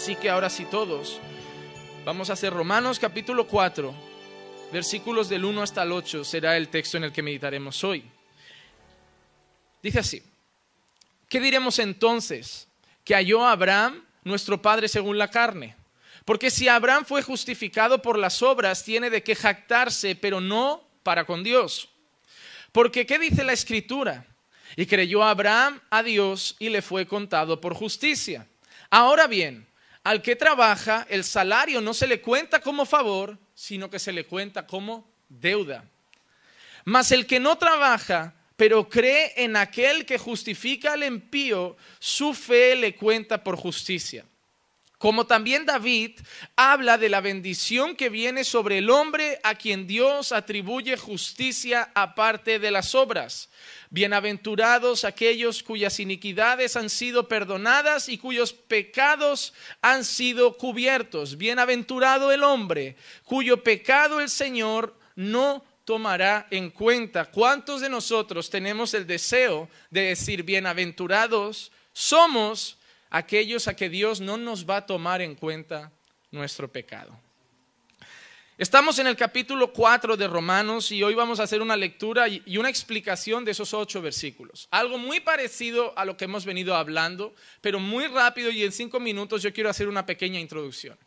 Así que ahora sí todos, vamos a hacer Romanos capítulo 4, versículos del 1 hasta el 8, será el texto en el que meditaremos hoy. Dice así, ¿qué diremos entonces? Que halló Abraham, nuestro padre según la carne. Porque si Abraham fue justificado por las obras, tiene de qué jactarse, pero no para con Dios. Porque ¿qué dice la escritura? Y creyó Abraham a Dios y le fue contado por justicia. Ahora bien, al que trabaja, el salario no se le cuenta como favor, sino que se le cuenta como deuda. Mas el que no trabaja, pero cree en aquel que justifica al impío, su fe le cuenta por justicia. Como también David habla de la bendición que viene sobre el hombre a quien Dios atribuye justicia aparte de las obras. Bienaventurados aquellos cuyas iniquidades han sido perdonadas y cuyos pecados han sido cubiertos. Bienaventurado el hombre cuyo pecado el Señor no tomará en cuenta. ¿Cuántos de nosotros tenemos el deseo de decir bienaventurados somos aquellos a que Dios no nos va a tomar en cuenta nuestro pecado. Estamos en el capítulo 4 de Romanos y hoy vamos a hacer una lectura y una explicación de esos ocho versículos. Algo muy parecido a lo que hemos venido hablando, pero muy rápido y en cinco minutos yo quiero hacer una pequeña introducción.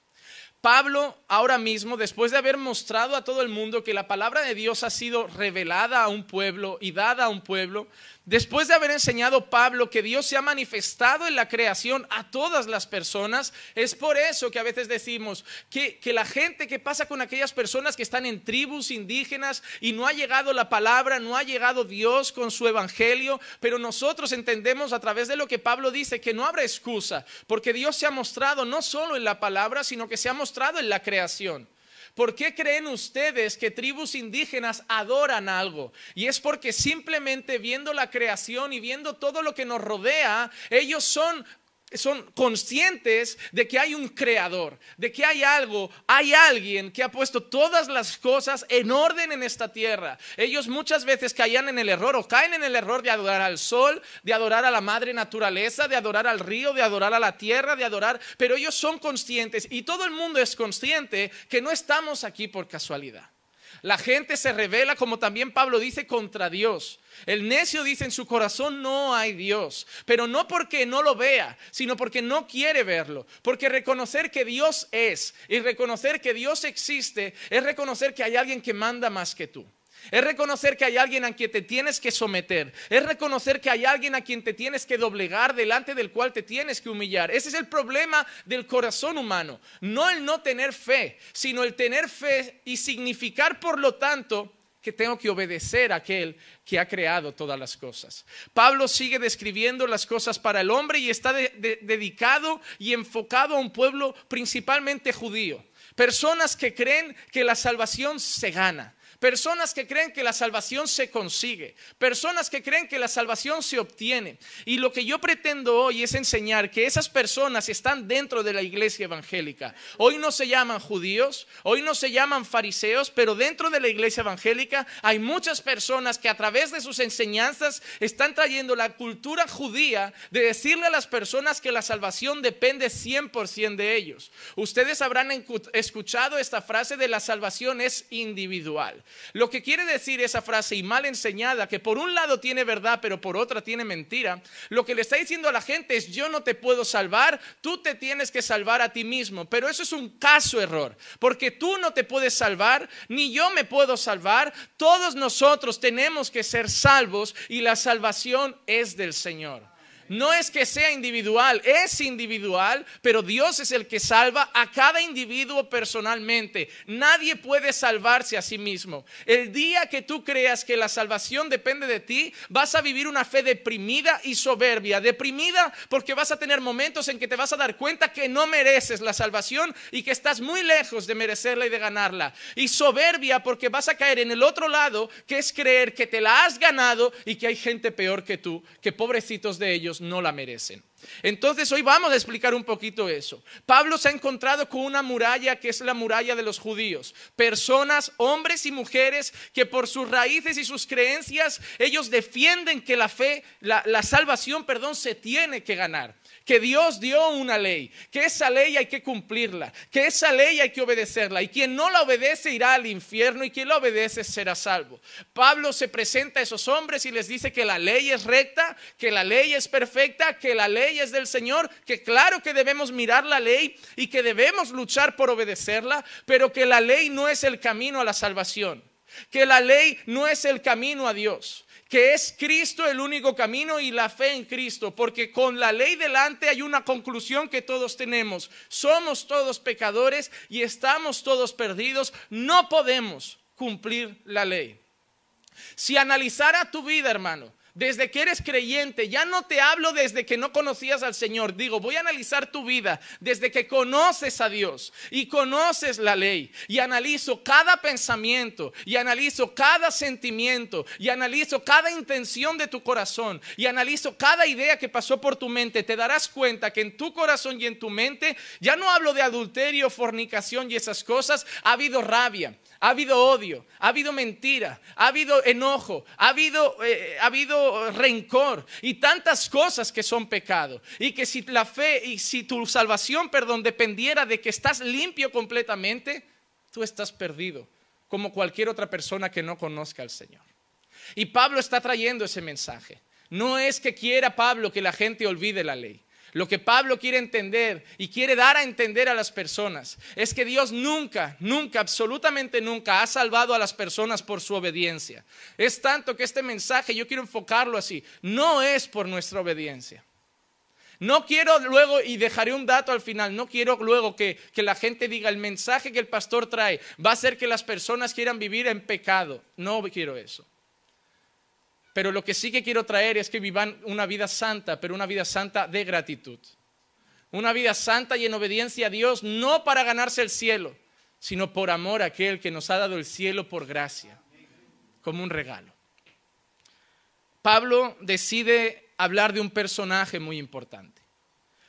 Pablo ahora mismo, después de haber mostrado a todo el mundo que la palabra de Dios ha sido revelada a un pueblo y dada a un pueblo, Después de haber enseñado Pablo que Dios se ha manifestado en la creación a todas las personas, es por eso que a veces decimos que, la gente que pasa con aquellas personas que están en tribus indígenas y no ha llegado la palabra, no ha llegado Dios con su evangelio, pero nosotros entendemos a través de lo que Pablo dice que no habrá excusa, porque Dios se ha mostrado no solo en la palabra, sino que se ha mostrado en la creación. ¿Por qué creen ustedes que tribus indígenas adoran algo? Y es porque simplemente viendo la creación y viendo todo lo que nos rodea, ellos son son conscientes de que hay un creador, de que hay algo, hay alguien que ha puesto todas las cosas en orden en esta tierra. Ellos muchas veces caían en el error o caen en el error de adorar al sol, de adorar a la madre naturaleza, de adorar al río, de adorar a la tierra, de adorar, pero ellos son conscientes y todo el mundo es consciente que no estamos aquí por casualidad. La gente se revela, como también Pablo dice, contra Dios. El necio dice en su corazón no hay Dios, pero no porque no lo vea, sino porque no quiere verlo. Porque reconocer que Dios es y reconocer que Dios existe es reconocer que hay alguien que manda más que tú. Es reconocer que hay alguien a quien te tienes que someter. Es reconocer que hay alguien a quien te tienes que doblegar, delante del cual te tienes que humillar. Ese es el problema del corazón humano. No el no tener fe, sino el tener fe y significar, por lo tanto, que tengo que obedecer a aquel que ha creado todas las cosas. Pablo sigue describiendo las cosas para el hombre y está dedicado y enfocado a un pueblo principalmente judío. Personas que creen que la salvación se gana Personas que creen que la salvación se consigue. Personas que creen que la salvación se obtiene. Y lo que yo pretendo hoy es enseñar que esas personas están dentro de la iglesia evangélica. Hoy no se llaman judíos, hoy no se llaman fariseos, pero dentro de la iglesia evangélica hay muchas personas que a través de sus enseñanzas están trayendo la cultura judía de decirle a las personas que la salvación depende 100% de ellos. Ustedes habrán escuchado esta frase de la salvación es individual. Lo que quiere decir esa frase y mal enseñada, que por un lado tiene verdad, pero por otra tiene mentira, lo que le está diciendo a la gente es yo no te puedo salvar, tú te tienes que salvar a ti mismo. Pero eso es un caso error, porque tú no te puedes salvar, ni yo me puedo salvar, todos nosotros tenemos que ser salvos y la salvación es del Señor. No es que sea individual, es individual, pero Dios es el que salva a cada individuo personalmente. Nadie puede salvarse a sí mismo. El día que tú creas que la salvación depende de ti, vas a vivir una fe deprimida y soberbia. Deprimida porque vas a tener momentos en que te vas a dar cuenta que no mereces la salvación y que estás muy lejos de merecerla y de ganarla. Y soberbia porque vas a caer en el otro lado, que es creer que te la has ganado y que hay gente peor que tú, que pobrecitos de ellos no la merecen. Entonces hoy vamos a explicar un poquito eso. Pablo se ha encontrado con una muralla que es la muralla de los judíos. Personas, hombres y mujeres que por sus raíces y sus creencias ellos defienden que la fe, la, salvación, perdón, se tiene que ganar que Dios dio una ley, que esa ley hay que cumplirla, que esa ley hay que obedecerla y quien no la obedece irá al infierno y quien la obedece será salvo. Pablo se presenta a esos hombres y les dice que la ley es recta, que la ley es perfecta, que la ley es del Señor, que claro que debemos mirar la ley y que debemos luchar por obedecerla, pero que la ley no es el camino a la salvación, que la ley no es el camino a Dios que es Cristo el único camino y la fe en Cristo, porque con la ley delante hay una conclusión que todos tenemos. Somos todos pecadores y estamos todos perdidos. No podemos cumplir la ley. Si analizara tu vida, hermano, desde que eres creyente, ya no te hablo desde que no conocías al Señor, digo, voy a analizar tu vida desde que conoces a Dios y conoces la ley y analizo cada pensamiento y analizo cada sentimiento y analizo cada intención de tu corazón y analizo cada idea que pasó por tu mente, te darás cuenta que en tu corazón y en tu mente, ya no hablo de adulterio, fornicación y esas cosas, ha habido rabia, ha habido odio, ha habido mentira, ha habido enojo, ha habido, eh, ha habido rencor y tantas cosas que son pecado. Y que si la fe y si tu salvación, perdón, dependiera de que estás limpio completamente, tú estás perdido, como cualquier otra persona que no conozca al Señor. Y Pablo está trayendo ese mensaje. No es que quiera Pablo que la gente olvide la ley. Lo que Pablo quiere entender y quiere dar a entender a las personas es que Dios nunca, nunca, absolutamente nunca ha salvado a las personas por su obediencia. Es tanto que este mensaje, yo quiero enfocarlo así, no es por nuestra obediencia. No quiero luego, y dejaré un dato al final, no quiero luego que, que, la gente diga el mensaje que el pastor trae va a hacer que las personas quieran vivir en pecado. No quiero eso. Pero lo que sí que quiero traer es que vivan una vida santa, pero una vida santa de gratitud. Una vida santa y en obediencia a Dios, no para ganarse el cielo, sino por amor a aquel que nos ha dado el cielo por gracia, como un regalo. Pablo decide hablar de un personaje muy importante.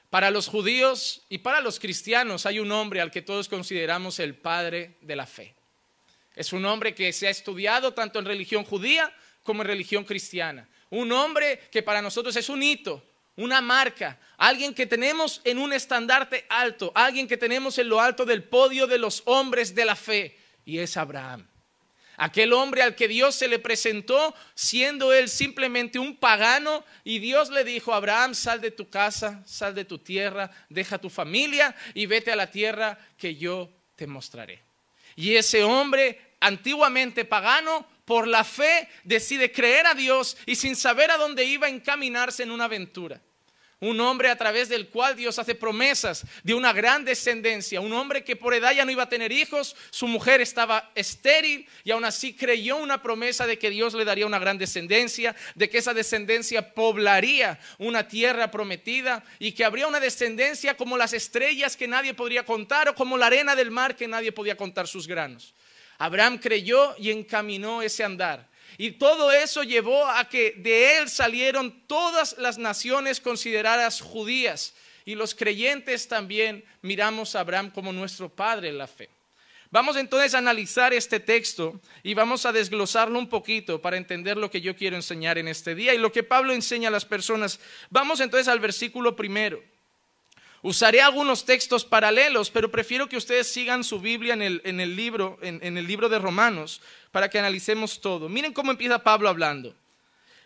Para los judíos y para los cristianos hay un hombre al que todos consideramos el padre de la fe. Es un hombre que se ha estudiado tanto en religión judía como religión cristiana. Un hombre que para nosotros es un hito, una marca, alguien que tenemos en un estandarte alto, alguien que tenemos en lo alto del podio de los hombres de la fe, y es Abraham. Aquel hombre al que Dios se le presentó siendo él simplemente un pagano y Dios le dijo, Abraham, sal de tu casa, sal de tu tierra, deja tu familia y vete a la tierra que yo te mostraré. Y ese hombre antiguamente pagano por la fe decide creer a Dios y sin saber a dónde iba a encaminarse en una aventura. Un hombre a través del cual Dios hace promesas de una gran descendencia. Un hombre que por edad ya no iba a tener hijos, su mujer estaba estéril y aún así creyó una promesa de que Dios le daría una gran descendencia, de que esa descendencia poblaría una tierra prometida y que habría una descendencia como las estrellas que nadie podría contar o como la arena del mar que nadie podía contar sus granos. Abraham creyó y encaminó ese andar. Y todo eso llevó a que de él salieron todas las naciones consideradas judías. Y los creyentes también miramos a Abraham como nuestro padre en la fe. Vamos entonces a analizar este texto y vamos a desglosarlo un poquito para entender lo que yo quiero enseñar en este día y lo que Pablo enseña a las personas. Vamos entonces al versículo primero. Usaré algunos textos paralelos, pero prefiero que ustedes sigan su Biblia en el, libro, en el libro de Romanos, para que analicemos todo. Miren cómo empieza Pablo hablando.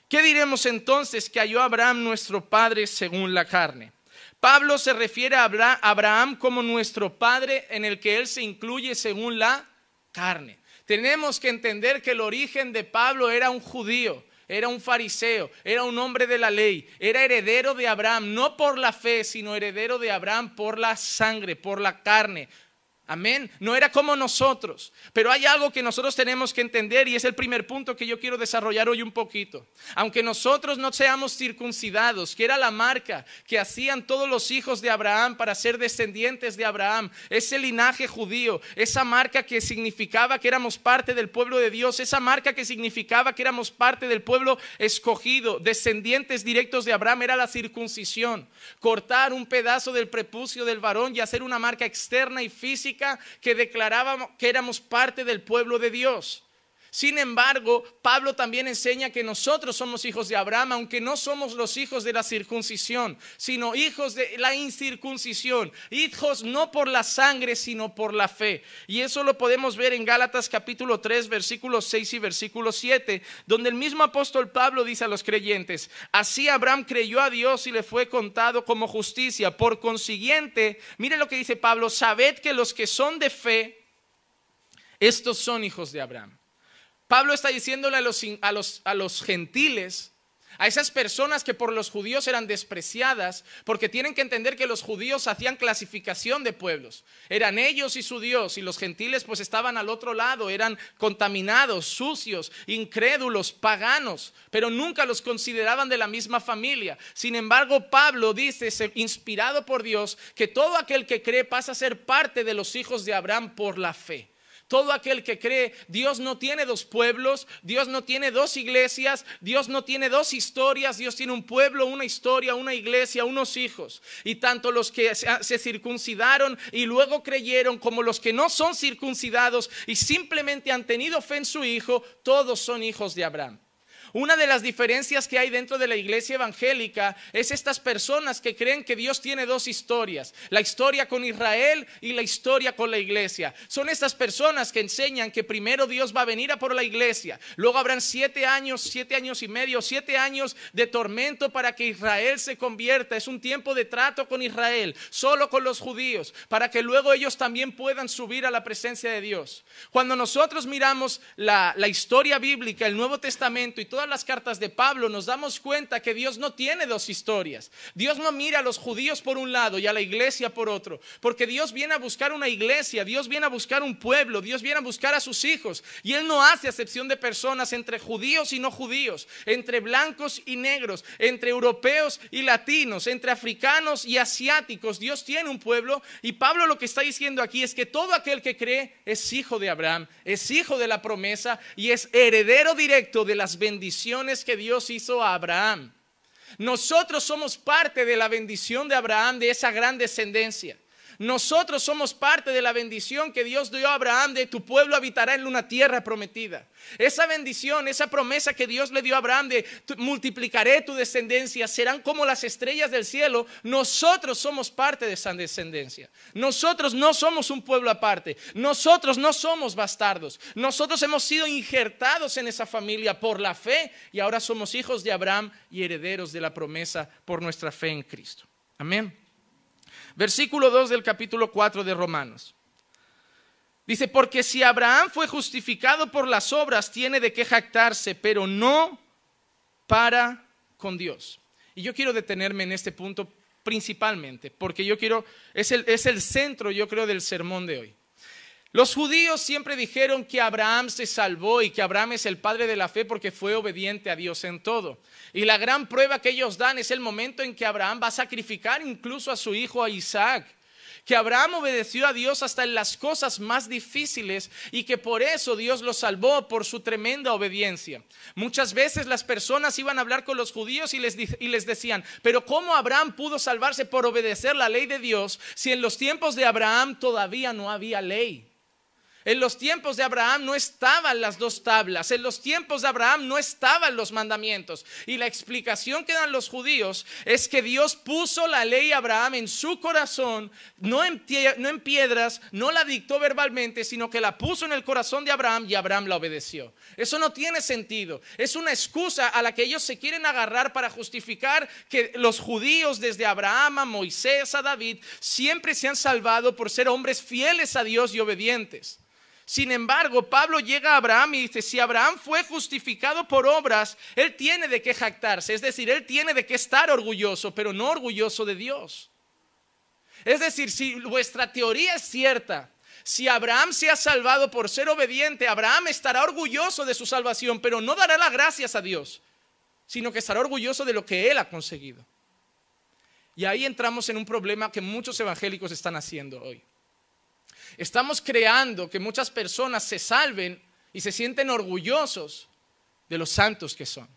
¿Qué diremos entonces que halló Abraham nuestro padre según la carne? Pablo se refiere a Abraham como nuestro padre en el que él se incluye según la carne. Tenemos que entender que el origen de Pablo era un judío era un fariseo, era un hombre de la ley, era heredero de Abraham, no por la fe, sino heredero de Abraham por la sangre, por la carne, Amén. No era como nosotros. Pero hay algo que nosotros tenemos que entender y es el primer punto que yo quiero desarrollar hoy un poquito. Aunque nosotros no seamos circuncidados, que era la marca que hacían todos los hijos de Abraham para ser descendientes de Abraham, ese linaje judío, esa marca que significaba que éramos parte del pueblo de Dios, esa marca que significaba que éramos parte del pueblo escogido, descendientes directos de Abraham, era la circuncisión. Cortar un pedazo del prepucio del varón y hacer una marca externa y física que declarábamos que éramos parte del pueblo de Dios. Sin embargo, Pablo también enseña que nosotros somos hijos de Abraham, aunque no somos los hijos de la circuncisión, sino hijos de la incircuncisión, hijos no por la sangre, sino por la fe. Y eso lo podemos ver en Gálatas capítulo 3, versículos 6 y versículo 7, donde el mismo apóstol Pablo dice a los creyentes, así Abraham creyó a Dios y le fue contado como justicia. Por consiguiente, mire lo que dice Pablo, sabed que los que son de fe, estos son hijos de Abraham. Pablo está diciéndole a los, a, los, a los, gentiles, a esas personas que por los judíos eran despreciadas, porque tienen que entender que los judíos hacían clasificación de pueblos. Eran ellos y su Dios, y los gentiles pues estaban al otro lado, eran contaminados, sucios, incrédulos, paganos, pero nunca los consideraban de la misma familia. Sin embargo, Pablo dice, inspirado por Dios, que todo aquel que cree pasa a ser parte de los hijos de Abraham por la fe. Todo aquel que cree, Dios no tiene dos pueblos, Dios no tiene dos iglesias, Dios no tiene dos historias, Dios tiene un pueblo, una historia, una iglesia, unos hijos. Y tanto los que se circuncidaron y luego creyeron como los que no son circuncidados y simplemente han tenido fe en su Hijo, todos son hijos de Abraham. Una de las diferencias que hay dentro de la iglesia evangélica es estas personas que creen que Dios tiene dos historias, la historia con Israel y la historia con la iglesia. Son estas personas que enseñan que primero Dios va a venir a por la iglesia, luego habrán siete años, siete años y medio, siete años de tormento para que Israel se convierta. Es un tiempo de trato con Israel, solo con los judíos, para que luego ellos también puedan subir a la presencia de Dios. Cuando nosotros miramos la, historia bíblica, el Nuevo Testamento y todo las cartas de Pablo nos damos cuenta que Dios no tiene dos historias. Dios no mira a los judíos por un lado y a la iglesia por otro, porque Dios viene a buscar una iglesia, Dios viene a buscar un pueblo, Dios viene a buscar a sus hijos. Y Él no hace acepción de personas entre judíos y no judíos, entre blancos y negros, entre europeos y latinos, entre africanos y asiáticos. Dios tiene un pueblo y Pablo lo que está diciendo aquí es que todo aquel que cree es hijo de Abraham, es hijo de la promesa y es heredero directo de las bendiciones que Dios hizo a Abraham. Nosotros somos parte de la bendición de Abraham, de esa gran descendencia. Nosotros somos parte de la bendición que Dios dio a Abraham de tu pueblo habitará en una tierra prometida. Esa bendición, esa promesa que Dios le dio a Abraham de multiplicaré tu descendencia, serán como las estrellas del cielo. Nosotros somos parte de esa descendencia. Nosotros no somos un pueblo aparte. Nosotros no somos bastardos. Nosotros hemos sido injertados en esa familia por la fe y ahora somos hijos de Abraham y herederos de la promesa por nuestra fe en Cristo. Amén. Versículo 2 del capítulo 4 de Romanos. Dice, porque si Abraham fue justificado por las obras, tiene de qué jactarse, pero no para con Dios. Y yo quiero detenerme en este punto principalmente, porque yo quiero, es el, es el centro, yo creo, del sermón de hoy. Los judíos siempre dijeron que Abraham se salvó y que Abraham es el padre de la fe porque fue obediente a Dios en todo. Y la gran prueba que ellos dan es el momento en que Abraham va a sacrificar incluso a su hijo a Isaac. Que Abraham obedeció a Dios hasta en las cosas más difíciles y que por eso Dios lo salvó por su tremenda obediencia. Muchas veces las personas iban a hablar con los judíos y les, y les decían, pero ¿cómo Abraham pudo salvarse por obedecer la ley de Dios si en los tiempos de Abraham todavía no había ley? En los tiempos de Abraham no estaban las dos tablas, en los tiempos de Abraham no estaban los mandamientos. Y la explicación que dan los judíos es que Dios puso la ley a Abraham en su corazón, no en, no en piedras, no la dictó verbalmente, sino que la puso en el corazón de Abraham y Abraham la obedeció. Eso no tiene sentido. Es una excusa a la que ellos se quieren agarrar para justificar que los judíos desde Abraham a Moisés a David siempre se han salvado por ser hombres fieles a Dios y obedientes. Sin embargo, Pablo llega a Abraham y dice, si Abraham fue justificado por obras, él tiene de qué jactarse, es decir, él tiene de qué estar orgulloso, pero no orgulloso de Dios. Es decir, si vuestra teoría es cierta, si Abraham se ha salvado por ser obediente, Abraham estará orgulloso de su salvación, pero no dará las gracias a Dios, sino que estará orgulloso de lo que él ha conseguido. Y ahí entramos en un problema que muchos evangélicos están haciendo hoy. Estamos creando que muchas personas se salven y se sienten orgullosos de los santos que son.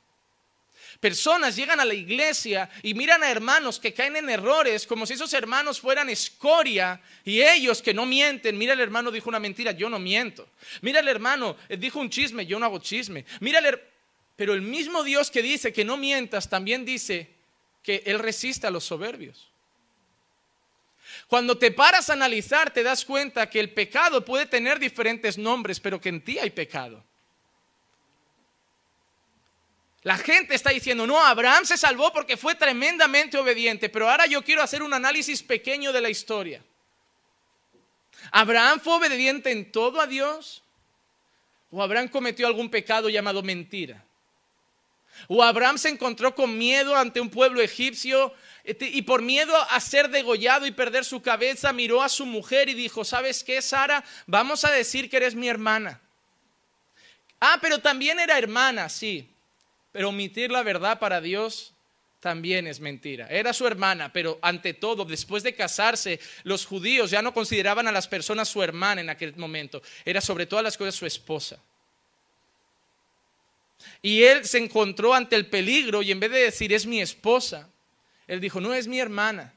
Personas llegan a la iglesia y miran a hermanos que caen en errores como si esos hermanos fueran escoria y ellos que no mienten. Mira, el hermano dijo una mentira, yo no miento. Mira, el hermano eh, dijo un chisme, yo no hago chisme. Mira, pero el mismo Dios que dice que no mientas también dice que Él resiste a los soberbios. Cuando te paras a analizar, te das cuenta que el pecado puede tener diferentes nombres, pero que en ti hay pecado. La gente está diciendo, no, Abraham se salvó porque fue tremendamente obediente, pero ahora yo quiero hacer un análisis pequeño de la historia. ¿Abraham fue obediente en todo a Dios? ¿O Abraham cometió algún pecado llamado mentira? ¿O Abraham se encontró con miedo ante un pueblo egipcio este, y por miedo a ser degollado y perder su cabeza miró a su mujer y dijo, ¿sabes qué, Sara? Vamos a decir que eres mi hermana. Ah, pero también era hermana, sí. Pero omitir la verdad para Dios también es mentira. Era su hermana, pero ante todo, después de casarse, los judíos ya no consideraban a las personas su hermana en aquel momento. Era sobre todas las cosas su esposa. Y él se encontró ante el peligro y en vez de decir es mi esposa, él dijo, no es mi hermana.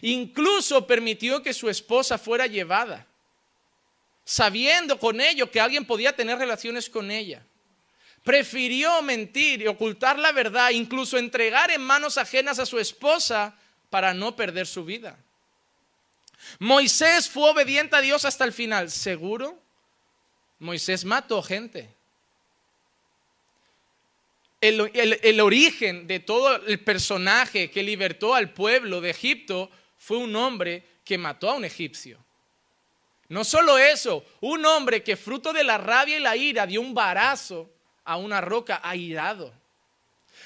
Incluso permitió que su esposa fuera llevada, sabiendo con ello que alguien podía tener relaciones con ella prefirió mentir y ocultar la verdad, incluso entregar en manos ajenas a su esposa para no perder su vida. Moisés fue obediente a Dios hasta el final, ¿seguro? Moisés mató gente. El, origen de todo el personaje que libertó al pueblo de Egipto fue un hombre que mató a un egipcio. No solo eso, un hombre que fruto de la rabia y la ira dio un barazo a una roca airado.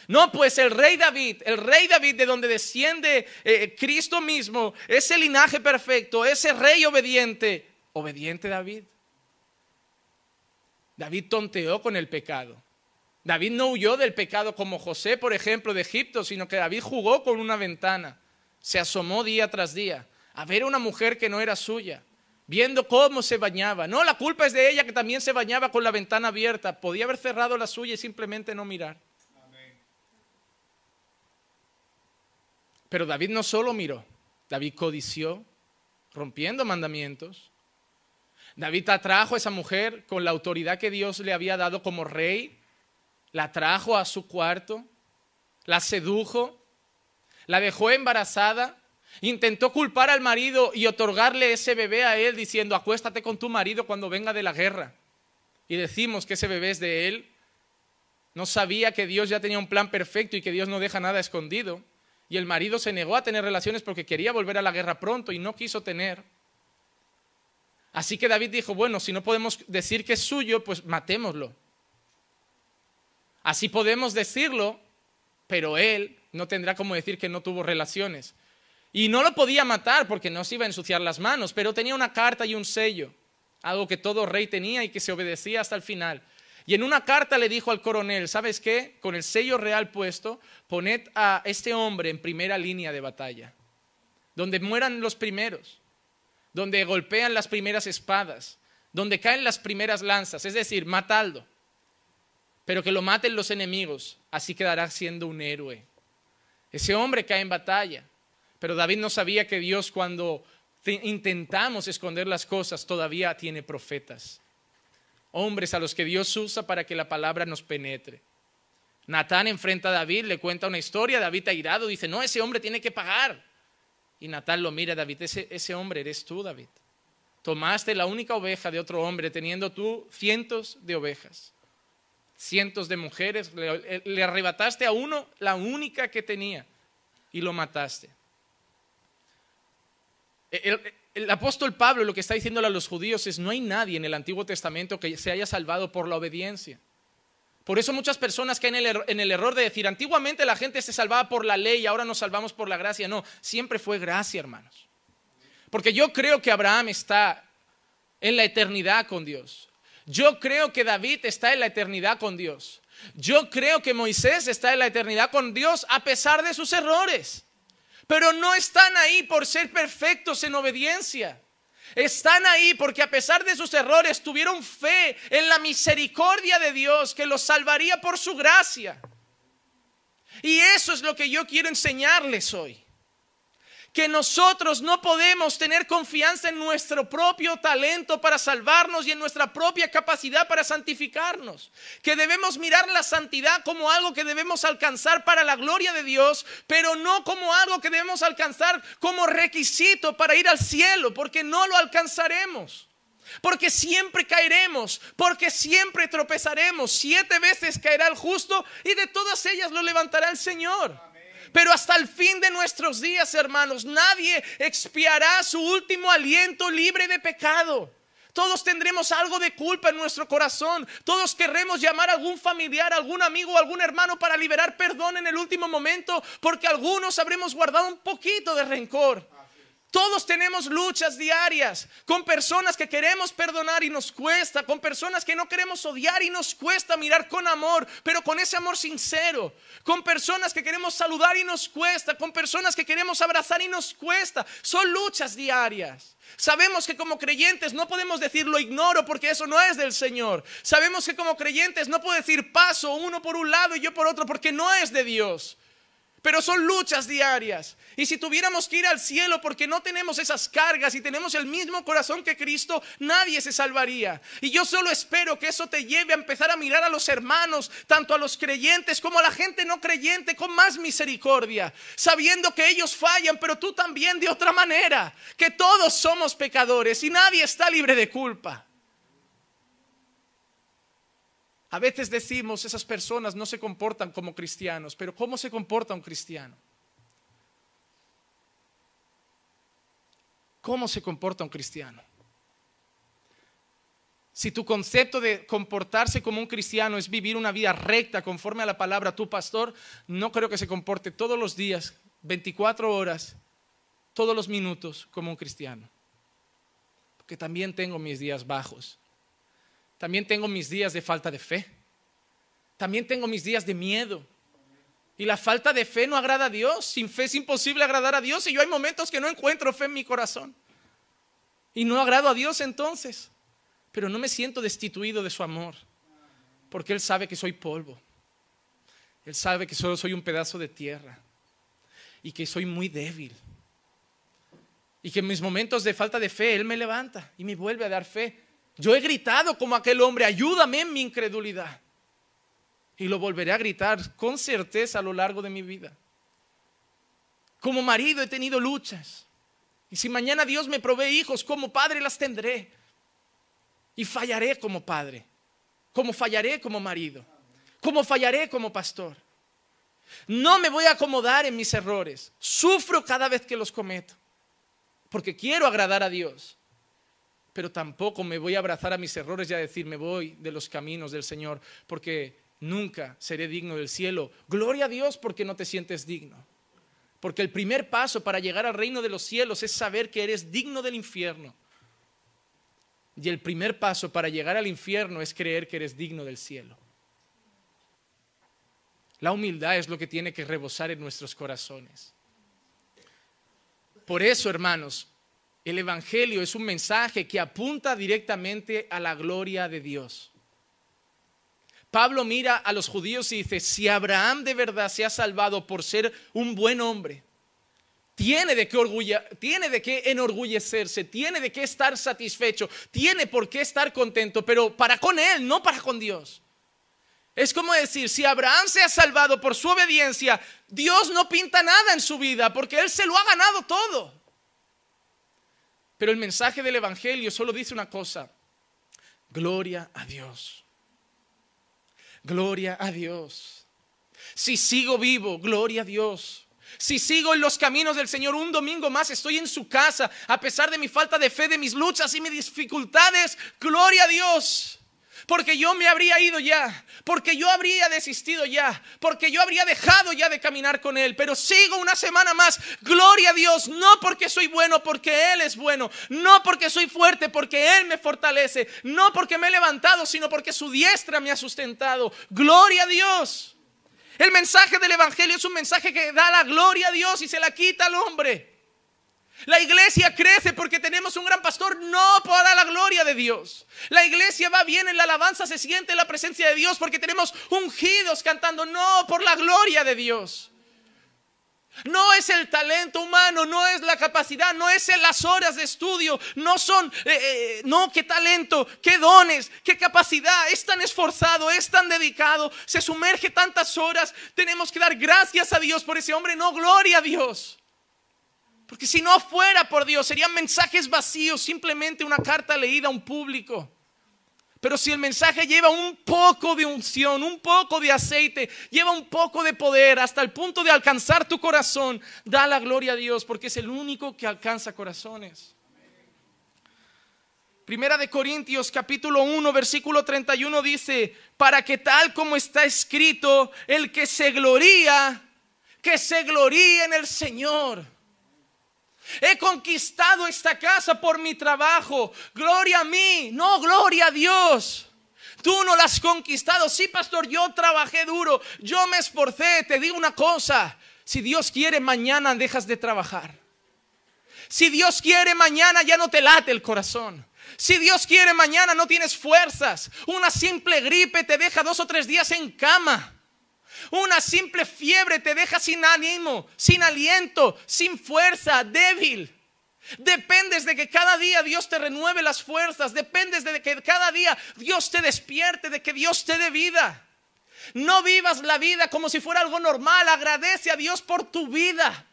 No, pues el rey David, el rey David de donde desciende eh, Cristo mismo, ese linaje perfecto, ese rey obediente, obediente David. David tonteó con el pecado. David no huyó del pecado como José, por ejemplo, de Egipto, sino que David jugó con una ventana, se asomó día tras día a ver a una mujer que no era suya viendo cómo se bañaba. No, la culpa es de ella que también se bañaba con la ventana abierta. Podía haber cerrado la suya y simplemente no mirar. Pero David no solo miró, David codició, rompiendo mandamientos. David atrajo a esa mujer con la autoridad que Dios le había dado como rey, la trajo a su cuarto, la sedujo, la dejó embarazada Intentó culpar al marido y otorgarle ese bebé a él diciendo, acuéstate con tu marido cuando venga de la guerra. Y decimos que ese bebé es de él. No sabía que Dios ya tenía un plan perfecto y que Dios no deja nada escondido. Y el marido se negó a tener relaciones porque quería volver a la guerra pronto y no quiso tener. Así que David dijo, bueno, si no podemos decir que es suyo, pues matémoslo. Así podemos decirlo, pero él no tendrá como decir que no tuvo relaciones. Y no lo podía matar porque no se iba a ensuciar las manos, pero tenía una carta y un sello, algo que todo rey tenía y que se obedecía hasta el final. Y en una carta le dijo al coronel, ¿sabes qué? Con el sello real puesto, poned a este hombre en primera línea de batalla, donde mueran los primeros, donde golpean las primeras espadas, donde caen las primeras lanzas, es decir, matadlo, pero que lo maten los enemigos, así quedará siendo un héroe. Ese hombre cae en batalla. Pero David no sabía que Dios cuando intentamos esconder las cosas todavía tiene profetas. Hombres a los que Dios usa para que la palabra nos penetre. Natán enfrenta a David, le cuenta una historia, David airado dice, no, ese hombre tiene que pagar. Y Natán lo mira, David, ese, ese hombre eres tú, David. Tomaste la única oveja de otro hombre, teniendo tú cientos de ovejas, cientos de mujeres, le arrebataste a uno la única que tenía y lo mataste. El, apóstol Pablo lo que está diciéndole a los judíos es, no hay nadie en el Antiguo Testamento que se haya salvado por la obediencia. Por eso muchas personas caen en el, en el error de decir, antiguamente la gente se salvaba por la ley y ahora nos salvamos por la gracia. No, siempre fue gracia, hermanos. Porque yo creo que Abraham está en la eternidad con Dios. Yo creo que David está en la eternidad con Dios. Yo creo que Moisés está en la eternidad con Dios a pesar de sus errores. Pero no están ahí por ser perfectos en obediencia. Están ahí porque a pesar de sus errores tuvieron fe en la misericordia de Dios que los salvaría por su gracia. Y eso es lo que yo quiero enseñarles hoy que nosotros no podemos tener confianza en nuestro propio talento para salvarnos y en nuestra propia capacidad para santificarnos. Que debemos mirar la santidad como algo que debemos alcanzar para la gloria de Dios, pero no como algo que debemos alcanzar como requisito para ir al cielo, porque no lo alcanzaremos. Porque siempre caeremos, porque siempre tropezaremos. Siete veces caerá el justo y de todas ellas lo levantará el Señor. Pero hasta el fin de nuestros días, hermanos, nadie expiará su último aliento libre de pecado. Todos tendremos algo de culpa en nuestro corazón. Todos querremos llamar a algún familiar, algún amigo algún hermano para liberar perdón en el último momento, porque algunos habremos guardado un poquito de rencor. Todos tenemos luchas diarias con personas que queremos perdonar y nos cuesta, con personas que no queremos odiar y nos cuesta mirar con amor, pero con ese amor sincero, con personas que queremos saludar y nos cuesta, con personas que queremos abrazar y nos cuesta. Son luchas diarias. Sabemos que como creyentes no podemos decir lo ignoro porque eso no es del Señor. Sabemos que como creyentes no puedo decir paso uno por un lado y yo por otro porque no es de Dios. Pero son luchas diarias. Y si tuviéramos que ir al cielo porque no tenemos esas cargas y tenemos el mismo corazón que Cristo, nadie se salvaría. Y yo solo espero que eso te lleve a empezar a mirar a los hermanos, tanto a los creyentes como a la gente no creyente, con más misericordia, sabiendo que ellos fallan, pero tú también de otra manera, que todos somos pecadores y nadie está libre de culpa. A veces decimos, esas personas no se comportan como cristianos, pero ¿cómo se comporta un cristiano? ¿Cómo se comporta un cristiano? Si tu concepto de comportarse como un cristiano es vivir una vida recta conforme a la palabra tu pastor, no creo que se comporte todos los días, 24 horas, todos los minutos como un cristiano. Porque también tengo mis días bajos. También tengo mis días de falta de fe. También tengo mis días de miedo. Y la falta de fe no agrada a Dios. Sin fe es imposible agradar a Dios. Y yo hay momentos que no encuentro fe en mi corazón. Y no agrado a Dios entonces. Pero no me siento destituido de su amor. Porque Él sabe que soy polvo. Él sabe que solo soy un pedazo de tierra. Y que soy muy débil. Y que en mis momentos de falta de fe Él me levanta y me vuelve a dar fe. Yo he gritado como aquel hombre, ayúdame en mi incredulidad. Y lo volveré a gritar con certeza a lo largo de mi vida. Como marido he tenido luchas. Y si mañana Dios me provee hijos, como padre las tendré. Y fallaré como padre. Como fallaré como marido. Como fallaré como pastor. No me voy a acomodar en mis errores. Sufro cada vez que los cometo. Porque quiero agradar a Dios pero tampoco me voy a abrazar a mis errores y a decir me voy de los caminos del Señor, porque nunca seré digno del cielo. Gloria a Dios porque no te sientes digno. Porque el primer paso para llegar al reino de los cielos es saber que eres digno del infierno. Y el primer paso para llegar al infierno es creer que eres digno del cielo. La humildad es lo que tiene que rebosar en nuestros corazones. Por eso, hermanos, el Evangelio es un mensaje que apunta directamente a la gloria de Dios. Pablo mira a los judíos y dice, si Abraham de verdad se ha salvado por ser un buen hombre, tiene de, qué tiene de qué enorgullecerse, tiene de qué estar satisfecho, tiene por qué estar contento, pero para con él, no para con Dios. Es como decir, si Abraham se ha salvado por su obediencia, Dios no pinta nada en su vida porque él se lo ha ganado todo. Pero el mensaje del Evangelio solo dice una cosa, gloria a Dios. Gloria a Dios. Si sigo vivo, gloria a Dios. Si sigo en los caminos del Señor un domingo más, estoy en su casa, a pesar de mi falta de fe, de mis luchas y mis dificultades, gloria a Dios porque yo me habría ido ya, porque yo habría desistido ya, porque yo habría dejado ya de caminar con Él, pero sigo una semana más, gloria a Dios, no porque soy bueno, porque Él es bueno, no porque soy fuerte, porque Él me fortalece, no porque me he levantado, sino porque su diestra me ha sustentado, gloria a Dios. El mensaje del Evangelio es un mensaje que da la gloria a Dios y se la quita al hombre. La iglesia crece porque tenemos un gran pastor, no para la gloria de Dios. La iglesia va bien en la alabanza, se siente la presencia de Dios porque tenemos ungidos cantando, no por la gloria de Dios. No es el talento humano, no es la capacidad, no es las horas de estudio, no son, eh, eh, no, qué talento, qué dones, qué capacidad, es tan esforzado, es tan dedicado, se sumerge tantas horas, tenemos que dar gracias a Dios por ese hombre, no gloria a Dios. Porque si no fuera por Dios, serían mensajes vacíos, simplemente una carta leída a un público. Pero si el mensaje lleva un poco de unción, un poco de aceite, lleva un poco de poder hasta el punto de alcanzar tu corazón, da la gloria a Dios porque es el único que alcanza corazones. Primera de Corintios capítulo 1 versículo 31 dice, para que tal como está escrito, el que se gloría, que se gloríe en el Señor. He conquistado esta casa por mi trabajo. Gloria a mí, no gloria a Dios. Tú no la has conquistado. Sí, pastor, yo trabajé duro, yo me esforcé. Te digo una cosa, si Dios quiere, mañana dejas de trabajar. Si Dios quiere, mañana ya no te late el corazón. Si Dios quiere, mañana no tienes fuerzas. Una simple gripe te deja dos o tres días en cama. Una simple fiebre te deja sin ánimo, sin aliento, sin fuerza, débil. Dependes de que cada día Dios te renueve las fuerzas. Dependes de que cada día Dios te despierte, de que Dios te dé vida. No vivas la vida como si fuera algo normal. Agradece a Dios por tu vida.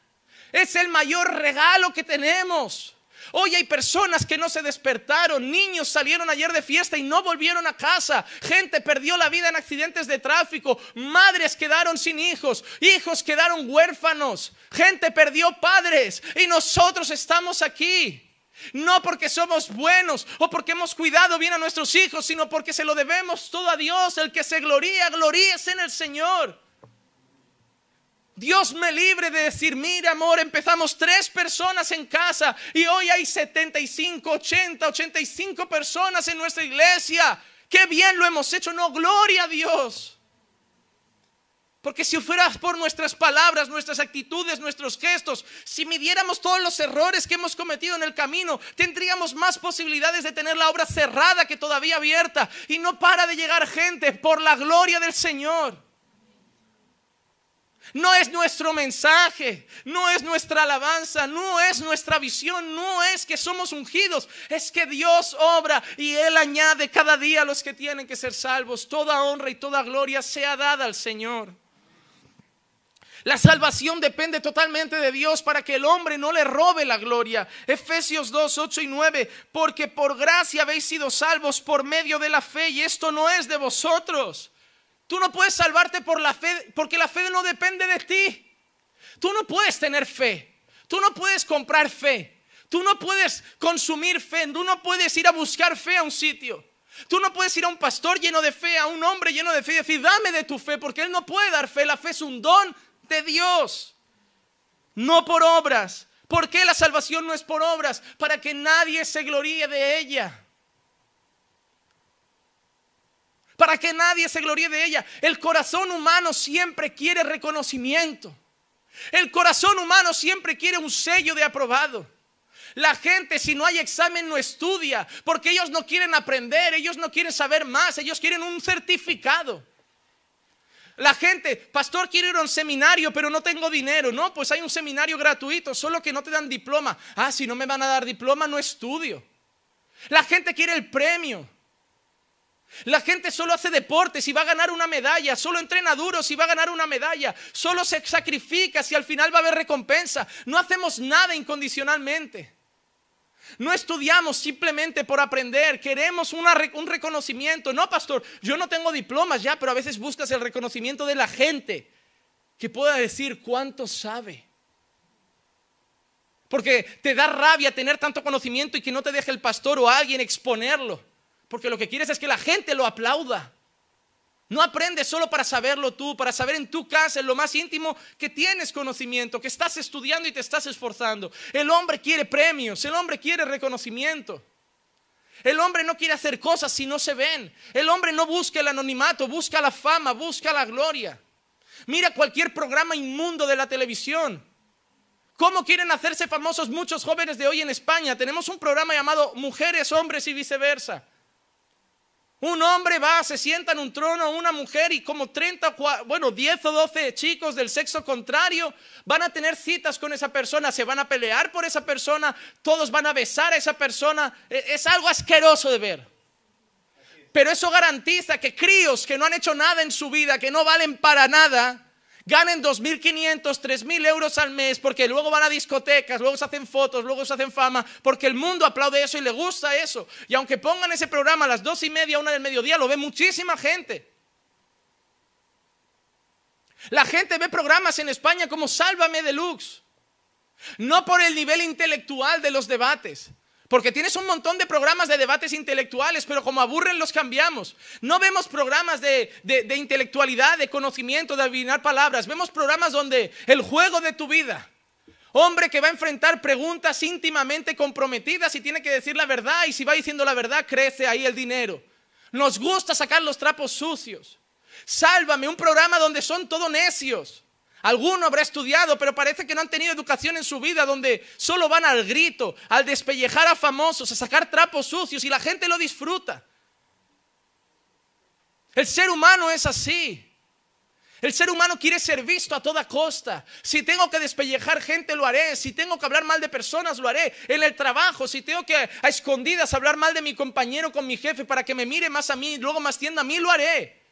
Es el mayor regalo que tenemos. Hoy hay personas que no se despertaron, niños salieron ayer de fiesta y no volvieron a casa, gente perdió la vida en accidentes de tráfico, madres quedaron sin hijos, hijos quedaron huérfanos, gente perdió padres y nosotros estamos aquí. No porque somos buenos o porque hemos cuidado bien a nuestros hijos, sino porque se lo debemos todo a Dios. El que se gloría, gloríese en el Señor. Dios me libre de decir, mira amor, empezamos tres personas en casa y hoy hay 75, 80, 85 personas en nuestra iglesia. Qué bien lo hemos hecho, no, gloria a Dios. Porque si fuera por nuestras palabras, nuestras actitudes, nuestros gestos, si midiéramos todos los errores que hemos cometido en el camino, tendríamos más posibilidades de tener la obra cerrada que todavía abierta. Y no para de llegar gente por la gloria del Señor. No es nuestro mensaje, no es nuestra alabanza, no es nuestra visión, no es que somos ungidos, es que Dios obra y Él añade cada día a los que tienen que ser salvos. Toda honra y toda gloria sea dada al Señor. La salvación depende totalmente de Dios para que el hombre no le robe la gloria. Efesios 2, 8 y 9, porque por gracia habéis sido salvos por medio de la fe y esto no es de vosotros Tú no puedes salvarte por la fe, porque la fe no depende de ti. Tú no puedes tener fe. Tú no puedes comprar fe. Tú no puedes consumir fe. Tú no puedes ir a buscar fe a un sitio. Tú no puedes ir a un pastor lleno de fe, a un hombre lleno de fe y decir, dame de tu fe, porque él no puede dar fe. La fe es un don de Dios, no por obras. ¿Por qué la salvación no es por obras? Para que nadie se gloríe de ella. Para que nadie se gloríe de ella. El corazón humano siempre quiere reconocimiento. El corazón humano siempre quiere un sello de aprobado. La gente si no hay examen no estudia, porque ellos no quieren aprender, ellos no quieren saber más, ellos quieren un certificado. La gente, pastor, quiero ir a un seminario, pero no tengo dinero. No, pues hay un seminario gratuito, solo que no te dan diploma. Ah, si no me van a dar diploma, no estudio. La gente quiere el premio. La gente solo hace deportes y va a ganar una medalla, solo entrena duro si va a ganar una medalla, solo se sacrifica si al final va a haber recompensa. No hacemos nada incondicionalmente. No estudiamos simplemente por aprender, queremos un reconocimiento. No, pastor, yo no tengo diplomas ya, pero a veces buscas el reconocimiento de la gente que pueda decir cuánto sabe. Porque te da rabia tener tanto conocimiento y que no te deje el pastor o alguien exponerlo. Porque lo que quieres es que la gente lo aplauda. No aprendes solo para saberlo tú, para saber en tu casa, en lo más íntimo, que tienes conocimiento, que estás estudiando y te estás esforzando. El hombre quiere premios, el hombre quiere reconocimiento. El hombre no quiere hacer cosas si no se ven. El hombre no busca el anonimato, busca la fama, busca la gloria. Mira cualquier programa inmundo de la televisión. ¿Cómo quieren hacerse famosos muchos jóvenes de hoy en España? Tenemos un programa llamado Mujeres, Hombres y Viceversa. Un hombre va, se sienta en un trono, una mujer y como 30, bueno, 10 o 12 chicos del sexo contrario van a tener citas con esa persona, se van a pelear por esa persona, todos van a besar a esa persona. E, es algo asqueroso de ver. Pero eso garantiza que críos que no han hecho nada en su vida, que no valen para nada, ganen 2.500, 3.000 euros al mes porque luego van a discotecas, luego se hacen fotos, luego se hacen fama, porque el mundo aplaude eso y le gusta eso. Y aunque pongan ese programa a las dos y media, una del mediodía, lo ve muchísima gente. La gente ve programas en España como Sálvame Deluxe, no por el nivel intelectual de los debates, porque tienes un montón de programas de debates intelectuales, pero como aburren los cambiamos. No vemos programas de, intelectualidad, de conocimiento, de adivinar palabras. Vemos programas donde el juego de tu vida. Hombre que va a enfrentar preguntas íntimamente comprometidas y tiene que decir la verdad y si va diciendo la verdad crece ahí el dinero. Nos gusta sacar los trapos sucios. Sálvame, un programa donde son todo necios. Alguno habrá estudiado, pero parece que no han tenido educación en su vida, donde solo van al grito, al despellejar a famosos, a sacar trapos sucios y la gente lo disfruta. El ser humano es así. El ser humano quiere ser visto a toda costa. Si tengo que despellejar gente, lo haré. Si tengo que hablar mal de personas, lo haré. En el trabajo, si tengo que a escondidas hablar mal de mi compañero con mi jefe para que me mire más a mí luego más tienda a mí, lo haré.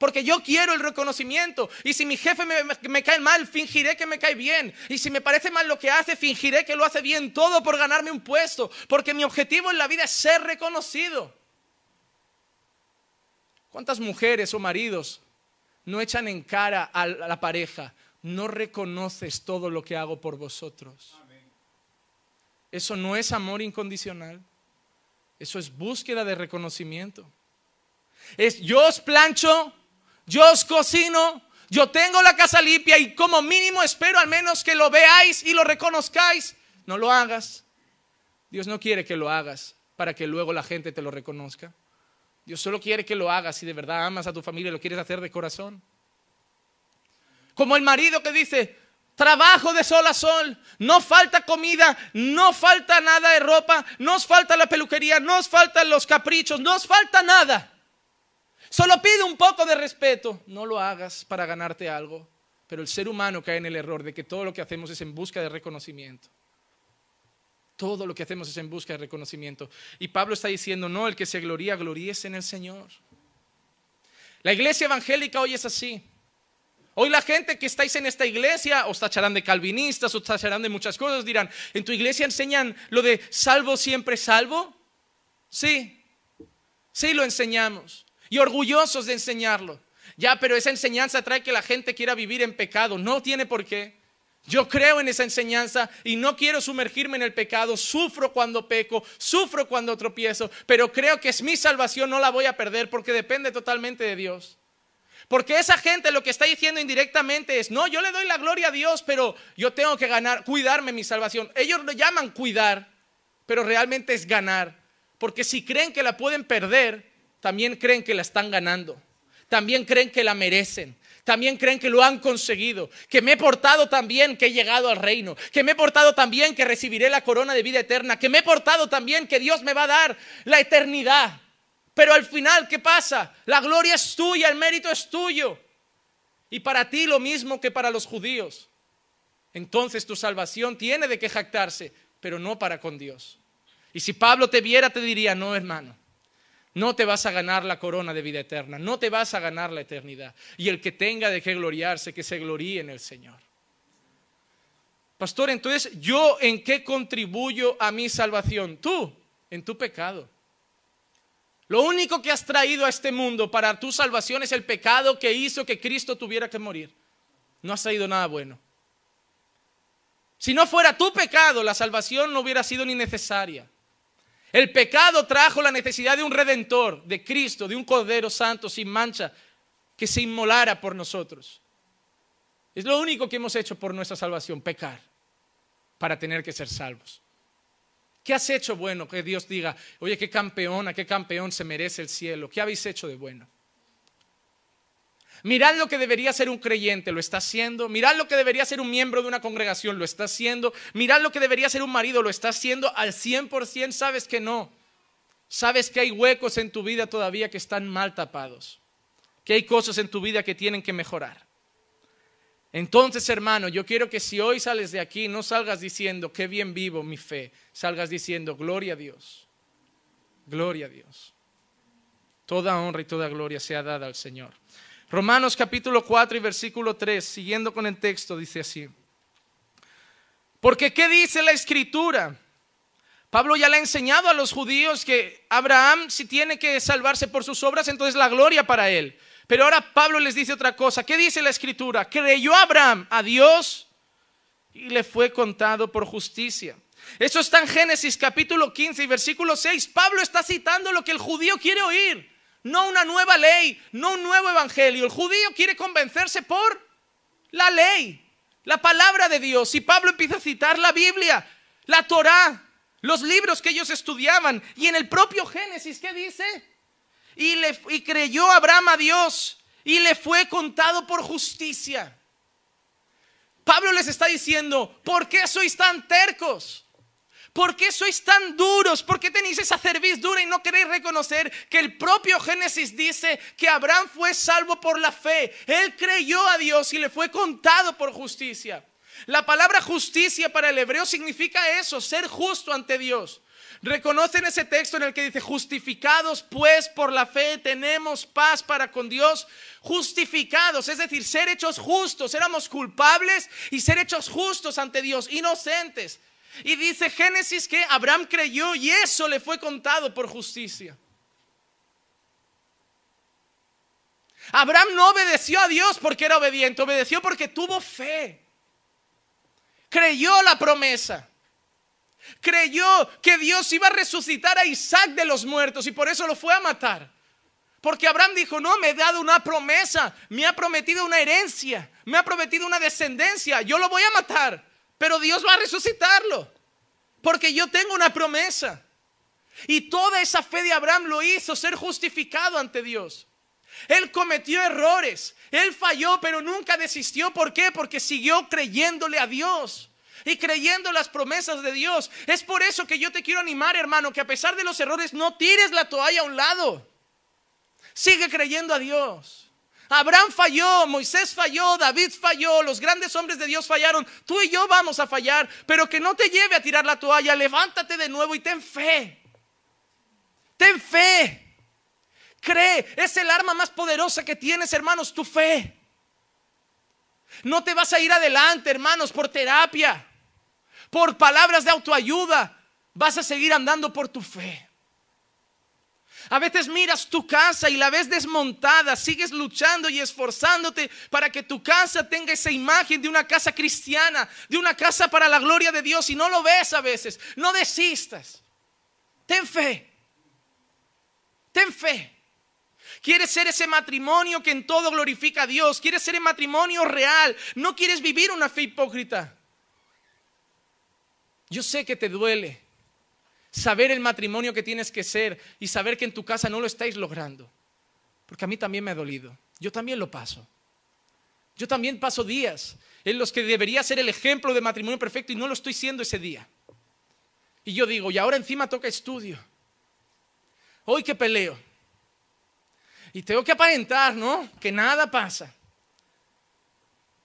Porque yo quiero el reconocimiento. Y si mi jefe me, cae mal, fingiré que me cae bien. Y si me parece mal lo que hace, fingiré que lo hace bien todo por ganarme un puesto. Porque mi objetivo en la vida es ser reconocido. ¿Cuántas mujeres o maridos no echan en cara a la pareja? No reconoces todo lo que hago por vosotros. Eso no es amor incondicional. Eso es búsqueda de reconocimiento. Es yo os plancho yo os cocino, yo tengo la casa limpia y como mínimo espero al menos que lo veáis y lo reconozcáis. No lo hagas. Dios no quiere que lo hagas para que luego la gente te lo reconozca. Dios solo quiere que lo hagas si de verdad amas a tu familia y lo quieres hacer de corazón. Como el marido que dice, trabajo de sol a sol, no falta comida, no falta nada de ropa, no os falta la peluquería, no os faltan los caprichos, no os falta nada. Solo pide un poco de respeto. No lo hagas para ganarte algo. Pero el ser humano cae en el error de que todo lo que hacemos es en busca de reconocimiento. Todo lo que hacemos es en busca de reconocimiento. Y Pablo está diciendo, no, el que se gloría, gloríese en el Señor. La iglesia evangélica hoy es así. Hoy la gente que estáis en esta iglesia os tacharán de calvinistas, os tacharán de muchas cosas, dirán, ¿en tu iglesia enseñan lo de salvo siempre salvo? Sí, sí lo enseñamos y orgullosos de enseñarlo. Ya, pero esa enseñanza trae que la gente quiera vivir en pecado. No tiene por qué. Yo creo en esa enseñanza y no quiero sumergirme en el pecado. Sufro cuando peco, sufro cuando tropiezo, pero creo que es mi salvación, no la voy a perder porque depende totalmente de Dios. Porque esa gente lo que está diciendo indirectamente es, no, yo le doy la gloria a Dios, pero yo tengo que ganar, cuidarme mi salvación. Ellos lo llaman cuidar, pero realmente es ganar. Porque si creen que la pueden perder, también creen que la están ganando, también creen que la merecen, también creen que lo han conseguido, que me he portado tan bien que he llegado al reino, que me he portado tan bien que recibiré la corona de vida eterna, que me he portado tan bien que Dios me va a dar la eternidad. Pero al final, ¿qué pasa? La gloria es tuya, el mérito es tuyo. Y para ti lo mismo que para los judíos. Entonces tu salvación tiene de qué jactarse, pero no para con Dios. Y si Pablo te viera, te diría, no, hermano, no te vas a ganar la corona de vida eterna, no te vas a ganar la eternidad. Y el que tenga de qué gloriarse, que se gloríe en el Señor. Pastor, entonces, ¿yo en qué contribuyo a mi salvación? Tú, en tu pecado. Lo único que has traído a este mundo para tu salvación es el pecado que hizo que Cristo tuviera que morir. No has traído nada bueno. Si no fuera tu pecado, la salvación no hubiera sido ni necesaria. El pecado trajo la necesidad de un redentor, de Cristo, de un Cordero Santo sin mancha, que se inmolara por nosotros. Es lo único que hemos hecho por nuestra salvación, pecar, para tener que ser salvos. ¿Qué has hecho bueno que Dios diga, oye, qué campeona, qué campeón se merece el cielo? ¿Qué habéis hecho de bueno? Mirad lo que debería ser un creyente, lo está haciendo. Mirad lo que debería ser un miembro de una congregación, lo está haciendo. Mirad lo que debería ser un marido, lo está haciendo. Al 100% sabes que no. Sabes que hay huecos en tu vida todavía que están mal tapados. Que hay cosas en tu vida que tienen que mejorar. Entonces, hermano, yo quiero que si hoy sales de aquí, no salgas diciendo, qué bien vivo mi fe. Salgas diciendo, gloria a Dios. Gloria a Dios. Toda honra y toda gloria sea dada al Señor. Romanos capítulo 4 y versículo 3, siguiendo con el texto, dice así. Porque ¿qué dice la escritura? Pablo ya le ha enseñado a los judíos que Abraham si tiene que salvarse por sus obras, entonces la gloria para él. Pero ahora Pablo les dice otra cosa. ¿Qué dice la escritura? Creyó Abraham a Dios y le fue contado por justicia. Eso está en Génesis capítulo 15 y versículo 6. Pablo está citando lo que el judío quiere oír. No una nueva ley, no un nuevo evangelio. El judío quiere convencerse por la ley, la palabra de Dios. Y Pablo empieza a citar la Biblia, la Torá, los libros que ellos estudiaban. Y en el propio Génesis, ¿qué dice? Y, le, creyó Abraham a Dios y le fue contado por justicia. Pablo les está diciendo, ¿por qué sois tan tercos? ¿Por qué sois tan duros? ¿Por qué tenéis esa cerviz dura y no queréis reconocer que el propio Génesis dice que Abraham fue salvo por la fe? Él creyó a Dios y le fue contado por justicia. La palabra justicia para el hebreo significa eso, ser justo ante Dios. Reconocen ese texto en el que dice, justificados pues por la fe tenemos paz para con Dios, justificados, es decir, ser hechos justos, éramos culpables y ser hechos justos ante Dios, inocentes. Y dice Génesis que Abraham creyó y eso le fue contado por justicia. Abraham no obedeció a Dios porque era obediente, obedeció porque tuvo fe. Creyó la promesa. Creyó que Dios iba a resucitar a Isaac de los muertos y por eso lo fue a matar. Porque Abraham dijo, no, me ha dado una promesa, me ha prometido una herencia, me ha prometido una descendencia, yo lo voy a matar pero Dios va a resucitarlo, porque yo tengo una promesa. Y toda esa fe de Abraham lo hizo ser justificado ante Dios. Él cometió errores, él falló, pero nunca desistió. ¿Por qué? Porque siguió creyéndole a Dios y creyendo las promesas de Dios. Es por eso que yo te quiero animar, hermano, que a pesar de los errores no tires la toalla a un lado. Sigue creyendo a Dios. Abraham falló, Moisés falló, David falló, los grandes hombres de Dios fallaron. Tú y yo vamos a fallar, pero que no te lleve a tirar la toalla. Levántate de nuevo y ten fe. Ten fe. Cree, es el arma más poderosa que tienes, hermanos, tu fe. No te vas a ir adelante, hermanos, por terapia, por palabras de autoayuda. Vas a seguir andando por tu fe. A veces miras tu casa y la ves desmontada, sigues luchando y esforzándote para que tu casa tenga esa imagen de una casa cristiana, de una casa para la gloria de Dios y no lo ves a veces. No desistas. Ten fe. Ten fe. Quieres ser ese matrimonio que en todo glorifica a Dios. Quieres ser el matrimonio real. No quieres vivir una fe hipócrita. Yo sé que te duele saber el matrimonio que tienes que ser y saber que en tu casa no lo estáis logrando. Porque a mí también me ha dolido. Yo también lo paso. Yo también paso días en los que debería ser el ejemplo de matrimonio perfecto y no lo estoy siendo ese día. Y yo digo, y ahora encima toca estudio. Hoy que peleo. Y tengo que aparentar, ¿no? Que nada pasa.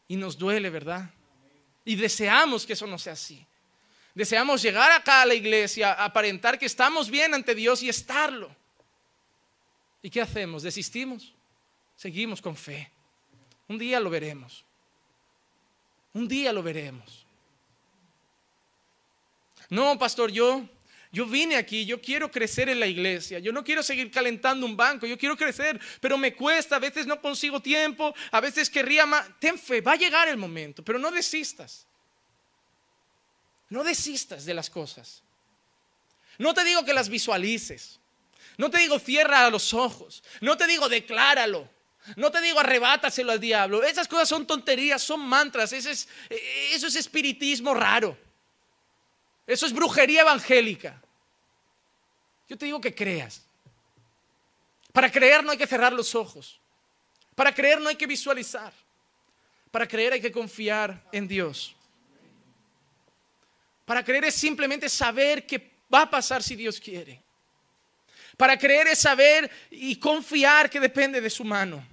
Y nos duele, ¿verdad? Y deseamos que eso no sea así. Deseamos llegar acá a la iglesia, aparentar que estamos bien ante Dios y estarlo. ¿Y qué hacemos? ¿Desistimos? Seguimos con fe. Un día lo veremos. Un día lo veremos. No, pastor, yo yo vine aquí, yo quiero crecer en la iglesia, yo no quiero seguir calentando un banco, yo quiero crecer, pero me cuesta, a veces no consigo tiempo, a veces querría más. Ten fe, va a llegar el momento, pero no desistas. No desistas de las cosas. No te digo que las visualices. No te digo cierra los ojos. No te digo decláralo. No te digo arrebátaselo al diablo. Esas cosas son tonterías, son mantras. Eso es, eso es espiritismo raro. Eso es brujería evangélica. Yo te digo que creas. Para creer no hay que cerrar los ojos. Para creer no hay que visualizar. Para creer hay que confiar en Dios. Para creer es simplemente saber qué va a pasar si Dios quiere. Para creer es saber y confiar que depende de su mano.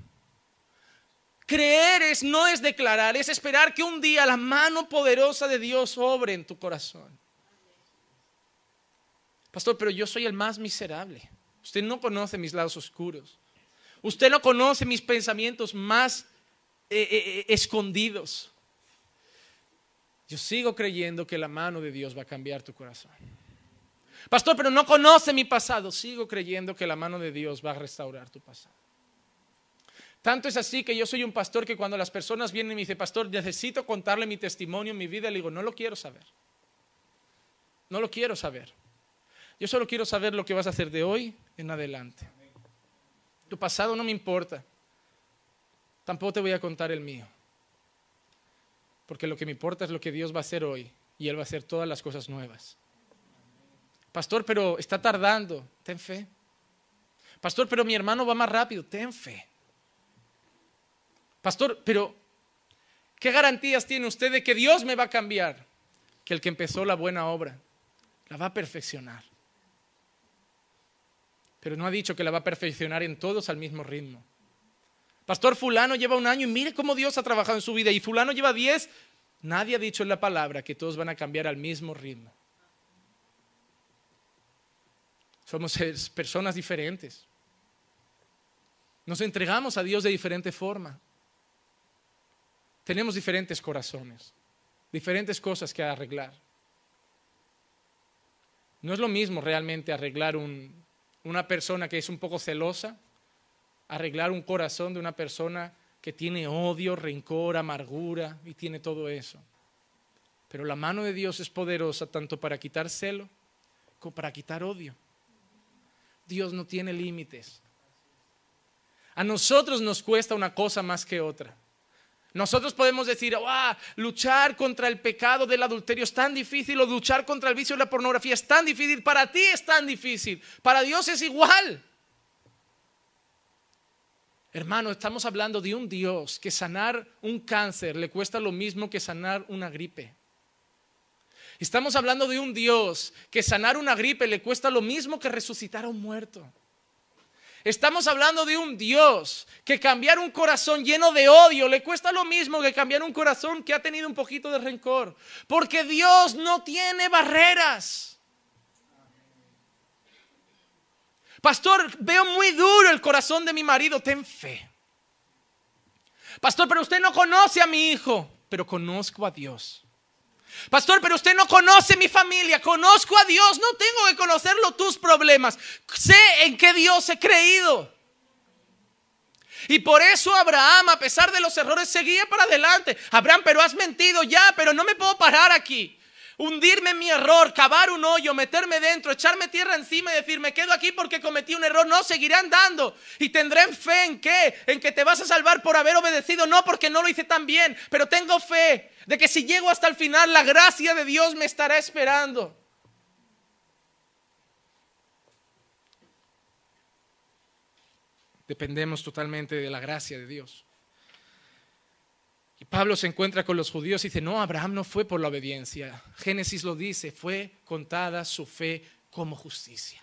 Creer es, no es declarar, es esperar que un día la mano poderosa de Dios obre en tu corazón. Pastor, pero yo soy el más miserable. Usted no conoce mis lados oscuros. Usted no conoce mis pensamientos más eh, eh, eh, escondidos. Yo sigo creyendo que la mano de Dios va a cambiar tu corazón. Pastor, pero no conoce mi pasado. Sigo creyendo que la mano de Dios va a restaurar tu pasado. Tanto es así que yo soy un pastor que cuando las personas vienen y me dicen, pastor, necesito contarle mi testimonio, mi vida, le digo, no lo quiero saber. No lo quiero saber. Yo solo quiero saber lo que vas a hacer de hoy en adelante. Tu pasado no me importa. Tampoco te voy a contar el mío. Porque lo que me importa es lo que Dios va a hacer hoy. Y Él va a hacer todas las cosas nuevas. Pastor, pero está tardando. Ten fe. Pastor, pero mi hermano va más rápido. Ten fe. Pastor, pero ¿qué garantías tiene usted de que Dios me va a cambiar? Que el que empezó la buena obra la va a perfeccionar pero no ha dicho que la va a perfeccionar en todos al mismo ritmo. Pastor fulano lleva un año y mire cómo Dios ha trabajado en su vida y fulano lleva diez. Nadie ha dicho en la palabra que todos van a cambiar al mismo ritmo. Somos personas diferentes. Nos entregamos a Dios de diferente forma. Tenemos diferentes corazones, diferentes cosas que arreglar. No es lo mismo realmente arreglar un, una persona que es un poco celosa, arreglar un corazón de una persona que tiene odio, rencor, amargura y tiene todo eso. Pero la mano de Dios es poderosa tanto para quitar celo como para quitar odio. Dios no tiene límites. A nosotros nos cuesta una cosa más que otra. Nosotros podemos decir, ah, luchar contra el pecado del adulterio es tan difícil o luchar contra el vicio de la pornografía es tan difícil. Para ti es tan difícil. Para Dios es igual. Hermano, estamos hablando de un Dios que sanar un cáncer le cuesta lo mismo que sanar una gripe. Estamos hablando de un Dios que sanar una gripe le cuesta lo mismo que resucitar a un muerto. Estamos hablando de un Dios que cambiar un corazón lleno de odio le cuesta lo mismo que cambiar un corazón que ha tenido un poquito de rencor. Porque Dios no tiene barreras. Pastor, veo muy duro el corazón de mi marido, ten fe. Pastor, pero usted no conoce a mi hijo, pero conozco a Dios. Pastor, pero usted no conoce mi familia, conozco a Dios, no tengo que conocerlo tus problemas. Sé en qué Dios he creído. Y por eso Abraham, a pesar de los errores, seguía para adelante. Abraham, pero has mentido ya, pero no me puedo parar aquí hundirme en mi error, cavar un hoyo, meterme dentro, echarme tierra encima y decir, me quedo aquí porque cometí un error. No, seguiré andando. Y tendré fe en qué? En que te vas a salvar por haber obedecido. No, porque no lo hice tan bien. Pero tengo fe de que si llego hasta el final, la gracia de Dios me estará esperando. Dependemos totalmente de la gracia de Dios. Pablo se encuentra con los judíos y dice, no, Abraham no fue por la obediencia. Génesis lo dice, fue contada su fe como justicia.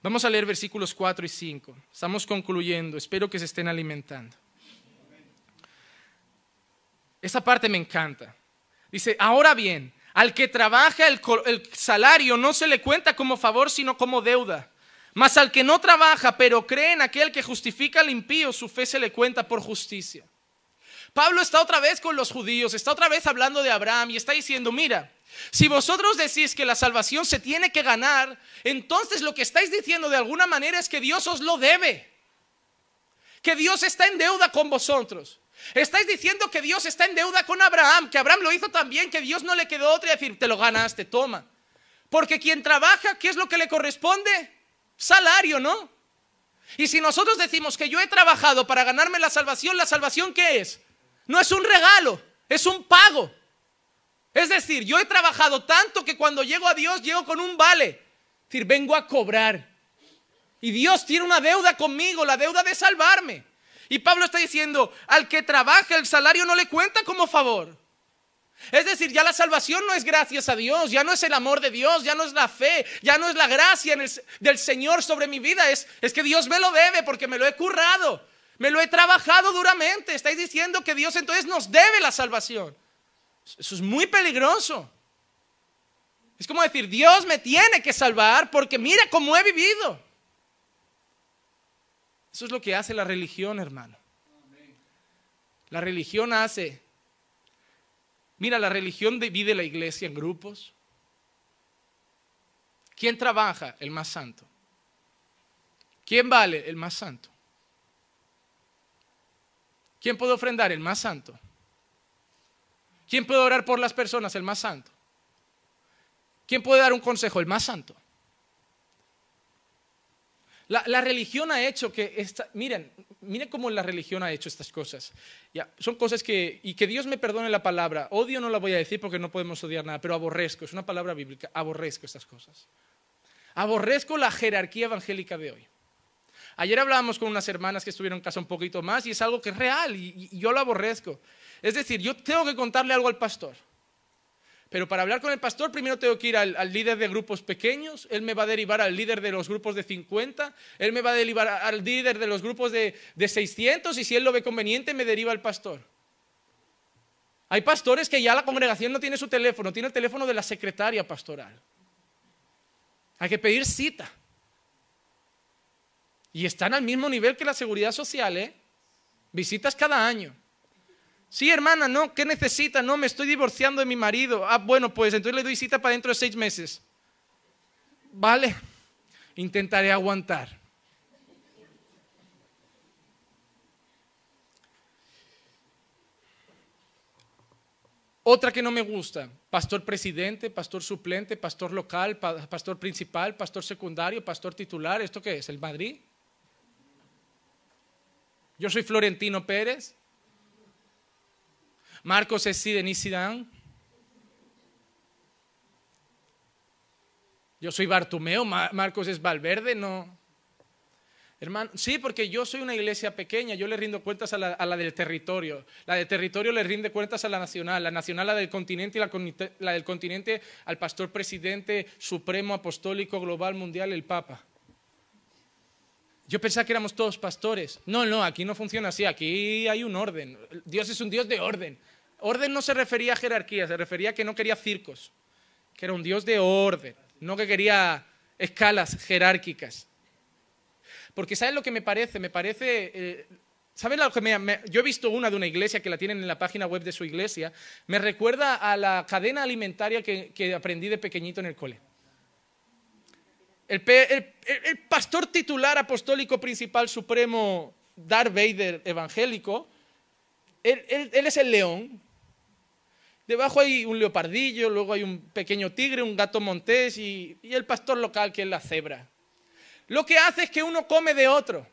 Vamos a leer versículos 4 y 5. Estamos concluyendo, espero que se estén alimentando. Esa parte me encanta. Dice, ahora bien, al que trabaja el, el, salario no se le cuenta como favor, sino como deuda. Mas al que no trabaja, pero cree en aquel que justifica al impío, su fe se le cuenta por justicia. Pablo está otra vez con los judíos, está otra vez hablando de Abraham y está diciendo, mira, si vosotros decís que la salvación se tiene que ganar, entonces lo que estáis diciendo de alguna manera es que Dios os lo debe, que Dios está en deuda con vosotros. Estáis diciendo que Dios está en deuda con Abraham, que Abraham lo hizo también, que Dios no le quedó otra y decir, te lo ganaste, toma. Porque quien trabaja, ¿qué es lo que le corresponde? Salario, ¿no? Y si nosotros decimos que yo he trabajado para ganarme la salvación, ¿la salvación qué es? No es un regalo, es un pago. Es decir, yo he trabajado tanto que cuando llego a Dios llego con un vale. Es decir, vengo a cobrar. Y Dios tiene una deuda conmigo, la deuda de salvarme. Y Pablo está diciendo, al que trabaja el salario no le cuenta como favor. Es decir, ya la salvación no es gracias a Dios, ya no es el amor de Dios, ya no es la fe, ya no es la gracia del Señor sobre mi vida, es, es que Dios me lo debe porque me lo he currado, me lo he trabajado duramente. Estáis diciendo que Dios entonces nos debe la salvación. Eso es muy peligroso. Es como decir, Dios me tiene que salvar porque mira cómo he vivido. Eso es lo que hace la religión, hermano. La religión hace Mira, la religión divide la iglesia en grupos. ¿Quién trabaja? El más santo. ¿Quién vale? El más santo. ¿Quién puede ofrendar? El más santo. ¿Quién puede orar por las personas? El más santo. ¿Quién puede dar un consejo? El más santo. La, religión ha hecho que, miren, miren cómo la religión ha hecho estas cosas. Ya, son cosas que, y que Dios me perdone la palabra, odio no la voy a decir porque no podemos odiar nada, pero aborrezco, es una palabra bíblica, aborrezco estas cosas. Aborrezco la jerarquía evangélica de hoy. Ayer hablábamos con unas hermanas que estuvieron en casa un poquito más y es algo que es real y yo lo aborrezco. Es decir, yo tengo que contarle algo al pastor. Pero para hablar con el pastor, primero tengo que ir al, líder de grupos pequeños, él me va a derivar al líder de los grupos de 50, él me va a derivar al líder de los grupos de, de 600 y si él lo ve conveniente, me deriva al pastor. Hay pastores que ya la congregación no tiene su teléfono, tiene el teléfono de la secretaria pastoral. Hay que pedir cita. Y están al mismo nivel que la seguridad social, ¿eh? Visitas cada año. Sí, hermana, no, ¿qué necesita? No, me estoy divorciando de mi marido. Ah, bueno, pues entonces le doy cita para dentro de seis meses. Vale, intentaré aguantar. Otra que no me gusta, pastor presidente, pastor suplente, pastor local, pastor principal, pastor secundario, pastor titular. ¿Esto qué es? ¿El Madrid? Yo soy Florentino Pérez. Marcos es Denis Zidane. Yo soy Bartumeo, Marcos es Valverde, no. Hermano, sí, porque yo soy una iglesia pequeña, yo le rindo cuentas a la, del territorio. La del territorio le rinde cuentas a la nacional, la nacional a la del continente y la, la del continente al pastor presidente supremo apostólico global mundial, el Papa. Yo pensaba que éramos todos pastores. No, no, aquí no funciona así, aquí hay un orden. Dios es un Dios de orden. Orden no se refería a jerarquía, se refería a que no quería circos, que era un Dios de orden, no que quería escalas jerárquicas. Porque ¿sabes lo que me parece? Me parece... Eh, ¿Saben lo que me, Yo he visto una de una iglesia que la tienen en la página web de su iglesia. Me recuerda a la cadena alimentaria que, aprendí de pequeñito en el cole. El, pastor titular apostólico principal supremo, Darth Vader evangélico, él, es el león, Debajo hay un leopardillo, luego hay un pequeño tigre, un gato montés y, el pastor local que es la cebra. Lo que hace es que uno come de otro.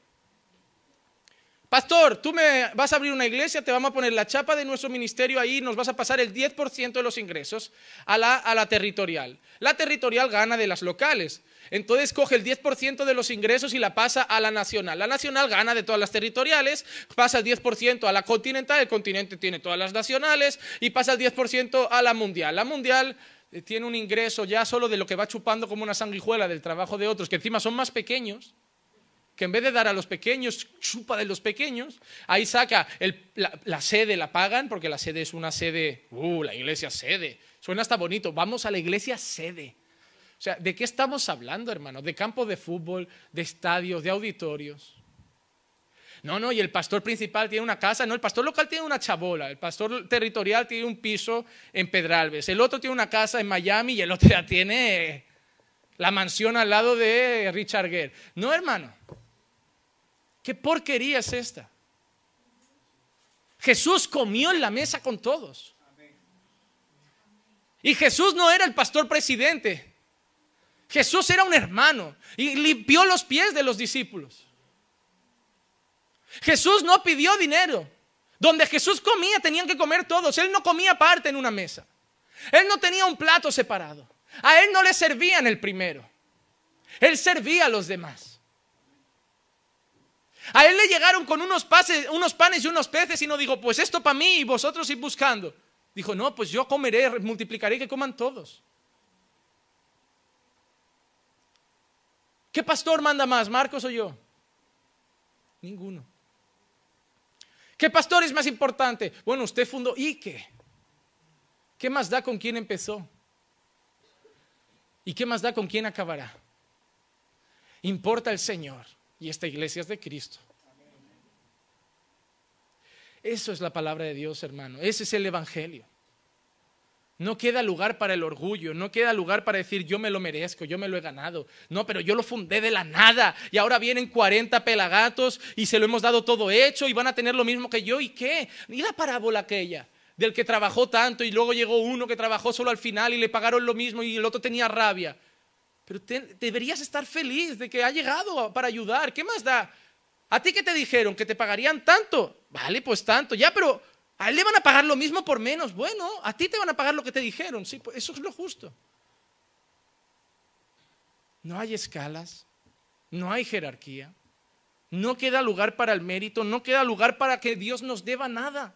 Pastor, tú me vas a abrir una iglesia, te vamos a poner la chapa de nuestro ministerio ahí, nos vas a pasar el 10% de los ingresos a la, a la territorial. La territorial gana de las locales. Entonces coge el 10% de los ingresos y la pasa a la nacional. La nacional gana de todas las territoriales, pasa el 10% a la continental, el continente tiene todas las nacionales y pasa el 10% a la mundial. La mundial eh, tiene un ingreso ya solo de lo que va chupando como una sanguijuela del trabajo de otros, que encima son más pequeños, que en vez de dar a los pequeños, chupa de los pequeños, ahí saca la, sede, la pagan, porque la sede es una sede, uh, la iglesia sede, suena hasta bonito, vamos a la iglesia sede. O sea, ¿de qué estamos hablando, hermano? ¿De campo de fútbol, de estadios, de auditorios? No, no, y el pastor principal tiene una casa, no, el pastor local tiene una chabola, el pastor territorial tiene un piso en Pedralbes, el otro tiene una casa en Miami y el otro ya tiene la mansión al lado de Richard Gere. No, hermano, ¿qué porquería es esta? Jesús comió en la mesa con todos. Y Jesús no era el pastor presidente. Jesús era un hermano y limpió los pies de los discípulos. Jesús no pidió dinero. Donde Jesús comía tenían que comer todos. Él no comía aparte en una mesa. Él no tenía un plato separado. A él no le servían el primero. Él servía a los demás. A él le llegaron con unos, unos panes y unos peces y no dijo, pues esto para mí y vosotros ir buscando. Dijo, no, pues yo comeré, multiplicaré que coman todos. ¿Qué pastor manda más, Marcos o yo? Ninguno. ¿Qué pastor es más importante? Bueno, usted fundó. ¿Y qué? ¿Qué más da con quién empezó? ¿Y qué más da con quién acabará? Importa el Señor y esta iglesia es de Cristo. Eso es la palabra de Dios, hermano. Ese es el Evangelio. No queda lugar para el orgullo, no queda lugar para decir yo me lo merezco, yo me lo he ganado. No, pero yo lo fundé de la nada y ahora vienen 40 pelagatos y se lo hemos dado todo hecho y van a tener lo mismo que yo. ¿Y qué? ¿Y la parábola aquella? Del que trabajó tanto y luego llegó uno que trabajó solo al final y le pagaron lo mismo y el otro tenía rabia. Pero deberías estar feliz de que ha llegado para ayudar. ¿Qué más da? ¿A ti qué te dijeron? ¿Que te pagarían tanto? Vale, pues tanto. Ya, pero a él le van a pagar lo mismo por menos. Bueno, a ti te van a pagar lo que te dijeron. Sí, pues eso es lo justo. No hay escalas, no hay jerarquía, no queda lugar para el mérito, no queda lugar para que Dios nos deba nada.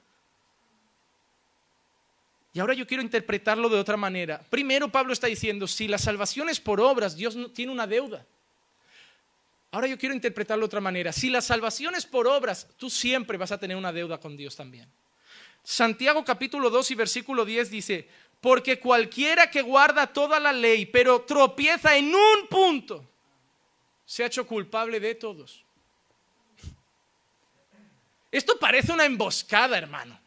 Y ahora yo quiero interpretarlo de otra manera. Primero Pablo está diciendo, si la salvación es por obras, Dios tiene una deuda. Ahora yo quiero interpretarlo de otra manera. Si la salvación es por obras, tú siempre vas a tener una deuda con Dios también. Santiago capítulo 2 y versículo 10 dice, porque cualquiera que guarda toda la ley, pero tropieza en un punto, se ha hecho culpable de todos. Esto parece una emboscada, hermano.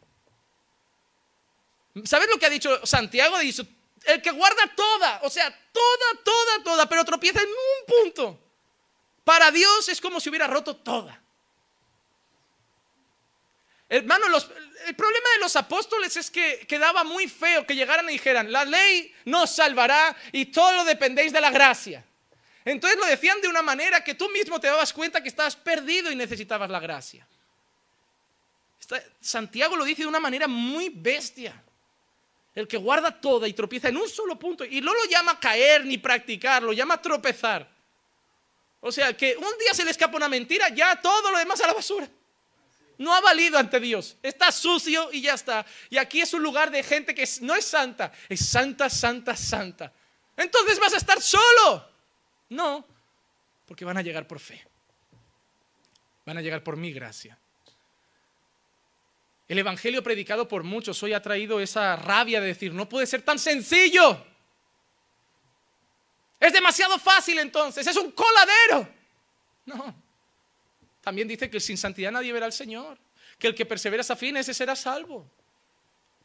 ¿Sabes lo que ha dicho Santiago? El que guarda toda, o sea, toda, toda, toda, pero tropieza en un punto. Para Dios es como si hubiera roto toda. Hermano, el problema de los apóstoles es que quedaba muy feo que llegaran y dijeran, la ley nos salvará y todo lo dependéis de la gracia. Entonces lo decían de una manera que tú mismo te dabas cuenta que estabas perdido y necesitabas la gracia. Santiago lo dice de una manera muy bestia. El que guarda toda y tropieza en un solo punto. Y no lo llama caer ni practicar, lo llama tropezar. O sea, que un día se le escapa una mentira, ya todo lo demás a la basura no ha valido ante Dios. Está sucio y ya está. Y aquí es un lugar de gente que no es santa, es santa, santa, santa. Entonces vas a estar solo. No, porque van a llegar por fe. Van a llegar por mi gracia. El Evangelio predicado por muchos hoy ha traído esa rabia de decir, no puede ser tan sencillo. Es demasiado fácil entonces, es un coladero. No, también dice que sin santidad nadie verá al Señor. Que el que persevera hasta fin, ese será salvo.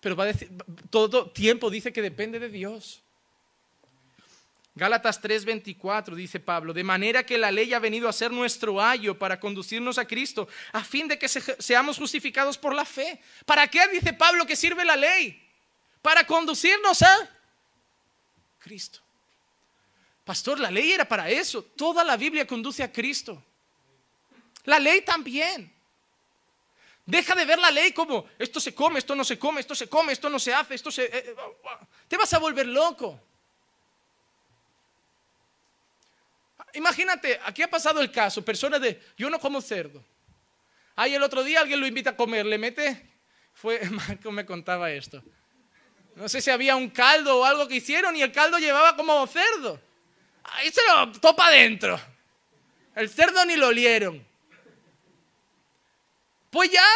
Pero va a decir, todo tiempo dice que depende de Dios. Gálatas 3:24 dice Pablo, de manera que la ley ha venido a ser nuestro ayo para conducirnos a Cristo, a fin de que seamos justificados por la fe. ¿Para qué dice Pablo que sirve la ley? Para conducirnos a Cristo. Pastor, la ley era para eso. Toda la Biblia conduce a Cristo. La ley también. Deja de ver la ley como esto se come, esto no se come, esto se come, esto no se hace, esto se... Eh, eh, te vas a volver loco. Imagínate, aquí ha pasado el caso, personas de, yo no como cerdo. Ahí el otro día alguien lo invita a comer, le mete, fue, Marco me contaba esto. No sé si había un caldo o algo que hicieron y el caldo llevaba como cerdo. Ahí se lo topa adentro. El cerdo ni lo olieron. Pues ya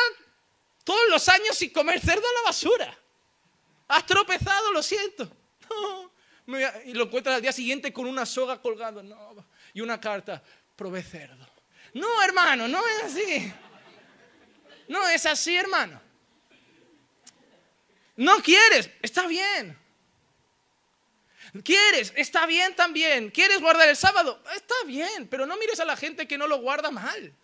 todos los años sin comer cerdo a la basura. Has tropezado, lo siento. Y lo encuentras al día siguiente con una soga colgada. Y una carta, probé cerdo. No, hermano, no es así. No es así, hermano. No quieres, está bien. ¿Quieres? Está bien también. ¿Quieres guardar el sábado? Está bien, pero no mires a la gente que no lo guarda mal.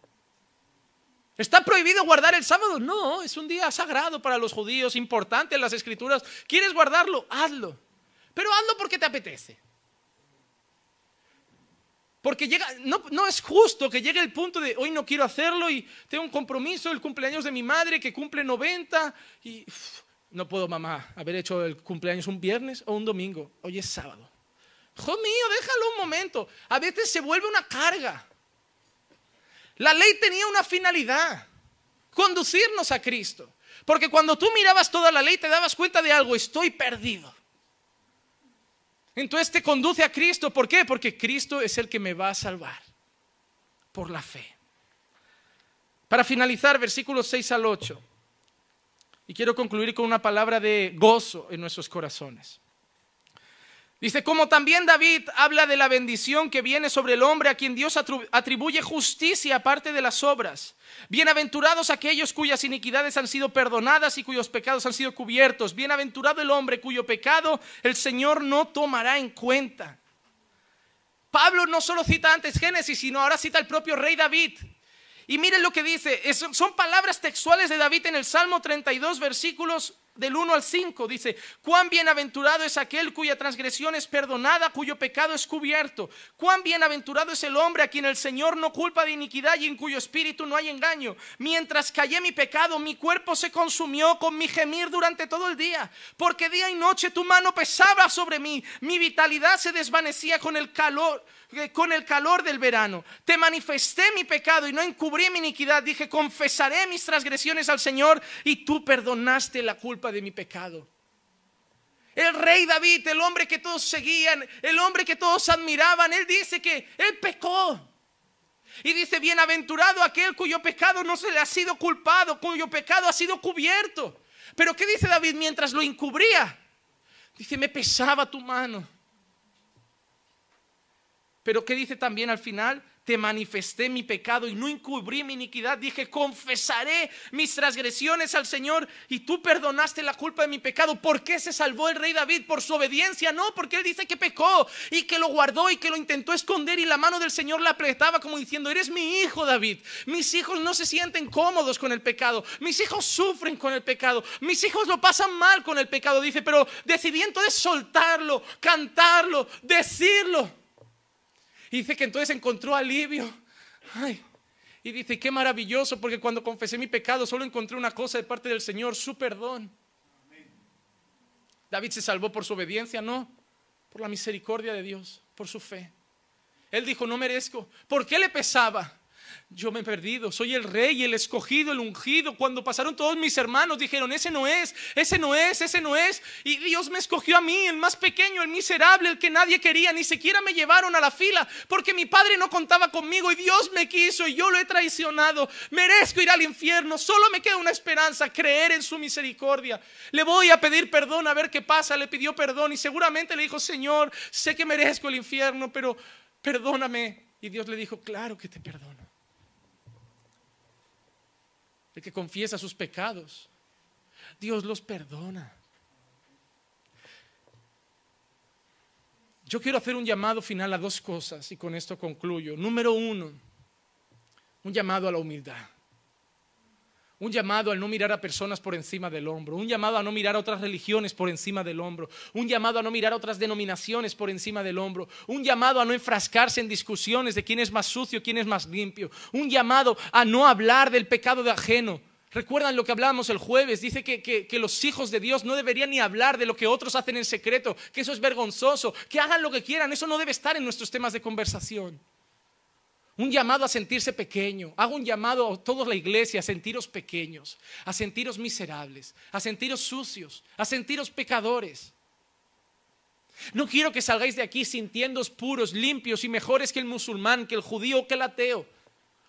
¿Está prohibido guardar el sábado? No, es un día sagrado para los judíos, importante en las escrituras. ¿Quieres guardarlo? Hazlo. Pero hazlo porque te apetece. Porque llega, no, no, es justo que llegue el punto de hoy no quiero hacerlo y tengo un compromiso, el cumpleaños de mi madre que cumple 90 y no puedo, mamá, haber hecho el cumpleaños un viernes o un domingo. Hoy es sábado. Hijo mío, déjalo un momento. A veces se vuelve una carga. La ley tenía una finalidad, conducirnos a Cristo. Porque cuando tú mirabas toda la ley te dabas cuenta de algo, estoy perdido. Entonces te conduce a Cristo. ¿Por qué? Porque Cristo es el que me va a salvar por la fe. Para finalizar, versículos 6 al 8. Y quiero concluir con una palabra de gozo en nuestros corazones. Dice, como también David habla de la bendición que viene sobre el hombre a quien Dios atribuye justicia aparte de las obras. Bienaventurados aquellos cuyas iniquidades han sido perdonadas y cuyos pecados han sido cubiertos. Bienaventurado el hombre cuyo pecado el Señor no tomará en cuenta. Pablo no solo cita antes Génesis, sino ahora cita el propio rey David. Y miren lo que dice, son palabras textuales de David en el Salmo 32, versículos del 1 al 5 dice, cuán bienaventurado es aquel cuya transgresión es perdonada, cuyo pecado es cubierto. Cuán bienaventurado es el hombre a quien el Señor no culpa de iniquidad y en cuyo espíritu no hay engaño. Mientras callé mi pecado, mi cuerpo se consumió con mi gemir durante todo el día, porque día y noche tu mano pesaba sobre mí, mi vitalidad se desvanecía con el calor con el calor del verano. Te manifesté mi pecado y no encubrí mi iniquidad. Dije, confesaré mis transgresiones al Señor y tú perdonaste la culpa de mi pecado. El rey David, el hombre que todos seguían, el hombre que todos admiraban, él dice que él pecó. Y dice, bienaventurado aquel cuyo pecado no se le ha sido culpado, cuyo pecado ha sido cubierto. Pero ¿qué dice David mientras lo encubría? Dice, me pesaba tu mano pero ¿qué dice también al final? Te manifesté mi pecado y no encubrí mi iniquidad. Dije, confesaré mis transgresiones al Señor y tú perdonaste la culpa de mi pecado. ¿Por qué se salvó el rey David? ¿Por su obediencia? No, porque él dice que pecó y que lo guardó y que lo intentó esconder y la mano del Señor la apretaba como diciendo, eres mi hijo David. Mis hijos no se sienten cómodos con el pecado. Mis hijos sufren con el pecado. Mis hijos lo pasan mal con el pecado. Dice, pero decidí entonces soltarlo, cantarlo, decirlo. Y dice que entonces encontró alivio. Y dice, qué maravilloso, porque cuando confesé mi pecado solo encontré una cosa de parte del Señor, su perdón. David se salvó por su obediencia, no, por la misericordia de Dios, por su fe. Él dijo, no merezco. ¿Por qué le pesaba? Yo me he perdido, soy el rey, el escogido, el ungido. Cuando pasaron todos mis hermanos, dijeron, ese no es, ese no es, ese no es. Y Dios me escogió a mí, el más pequeño, el miserable, el que nadie quería, ni siquiera me llevaron a la fila, porque mi padre no contaba conmigo y Dios me quiso y yo lo he traicionado. Merezco ir al infierno, solo me queda una esperanza, creer en su misericordia. Le voy a pedir perdón a ver qué pasa. Le pidió perdón y seguramente le dijo, Señor, sé que merezco el infierno, pero perdóname. Y Dios le dijo, claro que te perdono el que confiesa sus pecados, Dios los perdona. Yo quiero hacer un llamado final a dos cosas y con esto concluyo. Número uno, un llamado a la humildad. Un llamado a no mirar a personas por encima del hombro, un llamado a no mirar a otras religiones por encima del hombro, un llamado a no mirar a otras denominaciones por encima del hombro, un llamado a no enfrascarse en discusiones de quién es más sucio, quién es más limpio, un llamado a no hablar del pecado de ajeno. ¿Recuerdan lo que hablábamos el jueves? Dice que, que, los hijos de Dios no deberían ni hablar de lo que otros hacen en secreto, que eso es vergonzoso, que hagan lo que quieran, eso no debe estar en nuestros temas de conversación. Un llamado a sentirse pequeño. Hago un llamado a toda la iglesia a sentiros pequeños, a sentiros miserables, a sentiros sucios, a sentiros pecadores. No quiero que salgáis de aquí sintiéndoos puros, limpios y mejores que el musulmán, que el judío o que el ateo.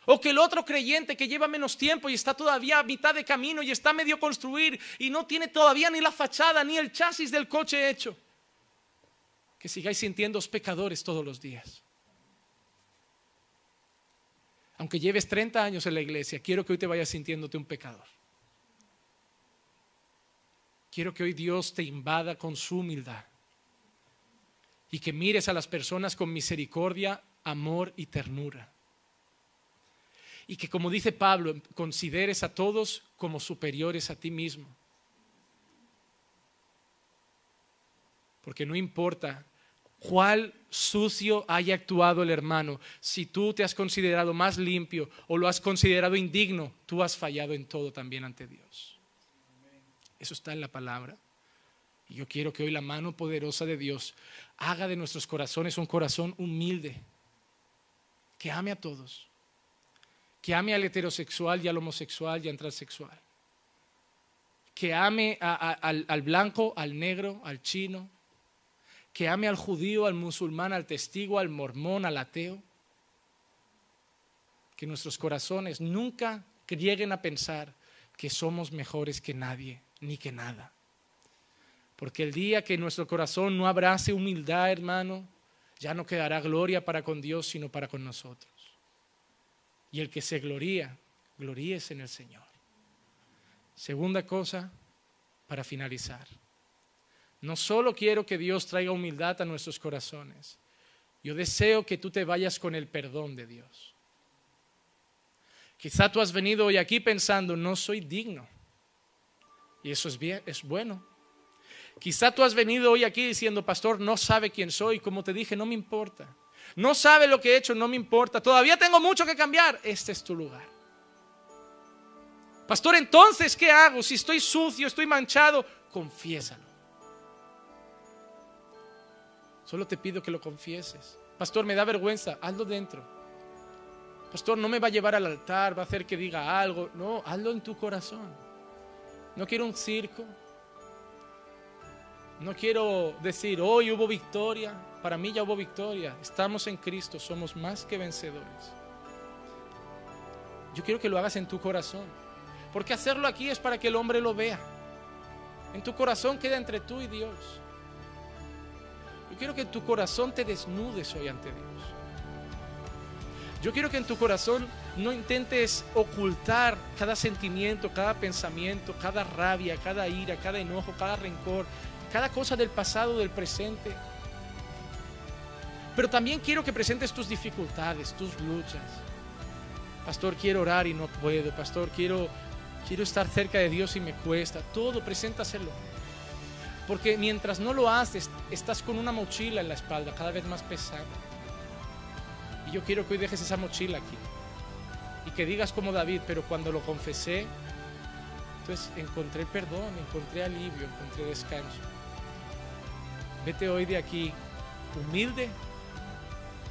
O que el otro creyente que lleva menos tiempo y está todavía a mitad de camino y está medio construir y no tiene todavía ni la fachada ni el chasis del coche hecho. Que sigáis sintiéndoos pecadores todos los días aunque lleves 30 años en la iglesia, quiero que hoy te vayas sintiéndote un pecador. Quiero que hoy Dios te invada con su humildad y que mires a las personas con misericordia, amor y ternura. Y que, como dice Pablo, consideres a todos como superiores a ti mismo. Porque no importa cuál sucio haya actuado el hermano, si tú te has considerado más limpio o lo has considerado indigno, tú has fallado en todo también ante Dios. Eso está en la palabra. Y yo quiero que hoy la mano poderosa de Dios haga de nuestros corazones un corazón humilde, que ame a todos, que ame al heterosexual y al homosexual y al transexual, que ame al, al blanco, al negro, al chino, que ame al judío, al musulmán, al testigo, al mormón, al ateo. Que nuestros corazones nunca lleguen a pensar que somos mejores que nadie ni que nada. Porque el día que nuestro corazón no abrace humildad, hermano, ya no quedará gloria para con Dios, sino para con nosotros. Y el que se gloría, gloríese en el Señor. Segunda cosa, para finalizar. No solo quiero que Dios traiga humildad a nuestros corazones, yo deseo que tú te vayas con el perdón de Dios. Quizá tú has venido hoy aquí pensando, no soy digno. Y eso es bien, es bueno. Quizá tú has venido hoy aquí diciendo, pastor, no sabe quién soy, como te dije, no me importa. No sabe lo que he hecho, no me importa. Todavía tengo mucho que cambiar. Este es tu lugar. Pastor, entonces, ¿qué hago? Si estoy sucio, estoy manchado, confiésalo. Solo te pido que lo confieses. Pastor, me da vergüenza, hazlo dentro. Pastor, no me va a llevar al altar, va a hacer que diga algo. No, hazlo en tu corazón. No quiero un circo. No quiero decir, hoy hubo victoria. Para mí ya hubo victoria. Estamos en Cristo, somos más que vencedores. Yo quiero que lo hagas en tu corazón. Porque hacerlo aquí es para que el hombre lo vea. En tu corazón queda entre tú y Dios quiero que en tu corazón te desnudes hoy ante Dios. Yo quiero que en tu corazón no intentes ocultar cada sentimiento, cada pensamiento, cada rabia, cada ira, cada enojo, cada rencor, cada cosa del pasado, del presente. Pero también quiero que presentes tus dificultades, tus luchas. Pastor, quiero orar y no puedo. Pastor, quiero, quiero estar cerca de Dios y me cuesta. Todo, preséntaselo. Porque mientras no lo haces, estás con una mochila en la espalda cada vez más pesada. Y yo quiero que hoy dejes esa mochila aquí. Y que digas como David, pero cuando lo confesé, entonces encontré perdón, encontré alivio, encontré descanso. Vete hoy de aquí humilde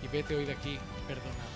y vete hoy de aquí perdonado.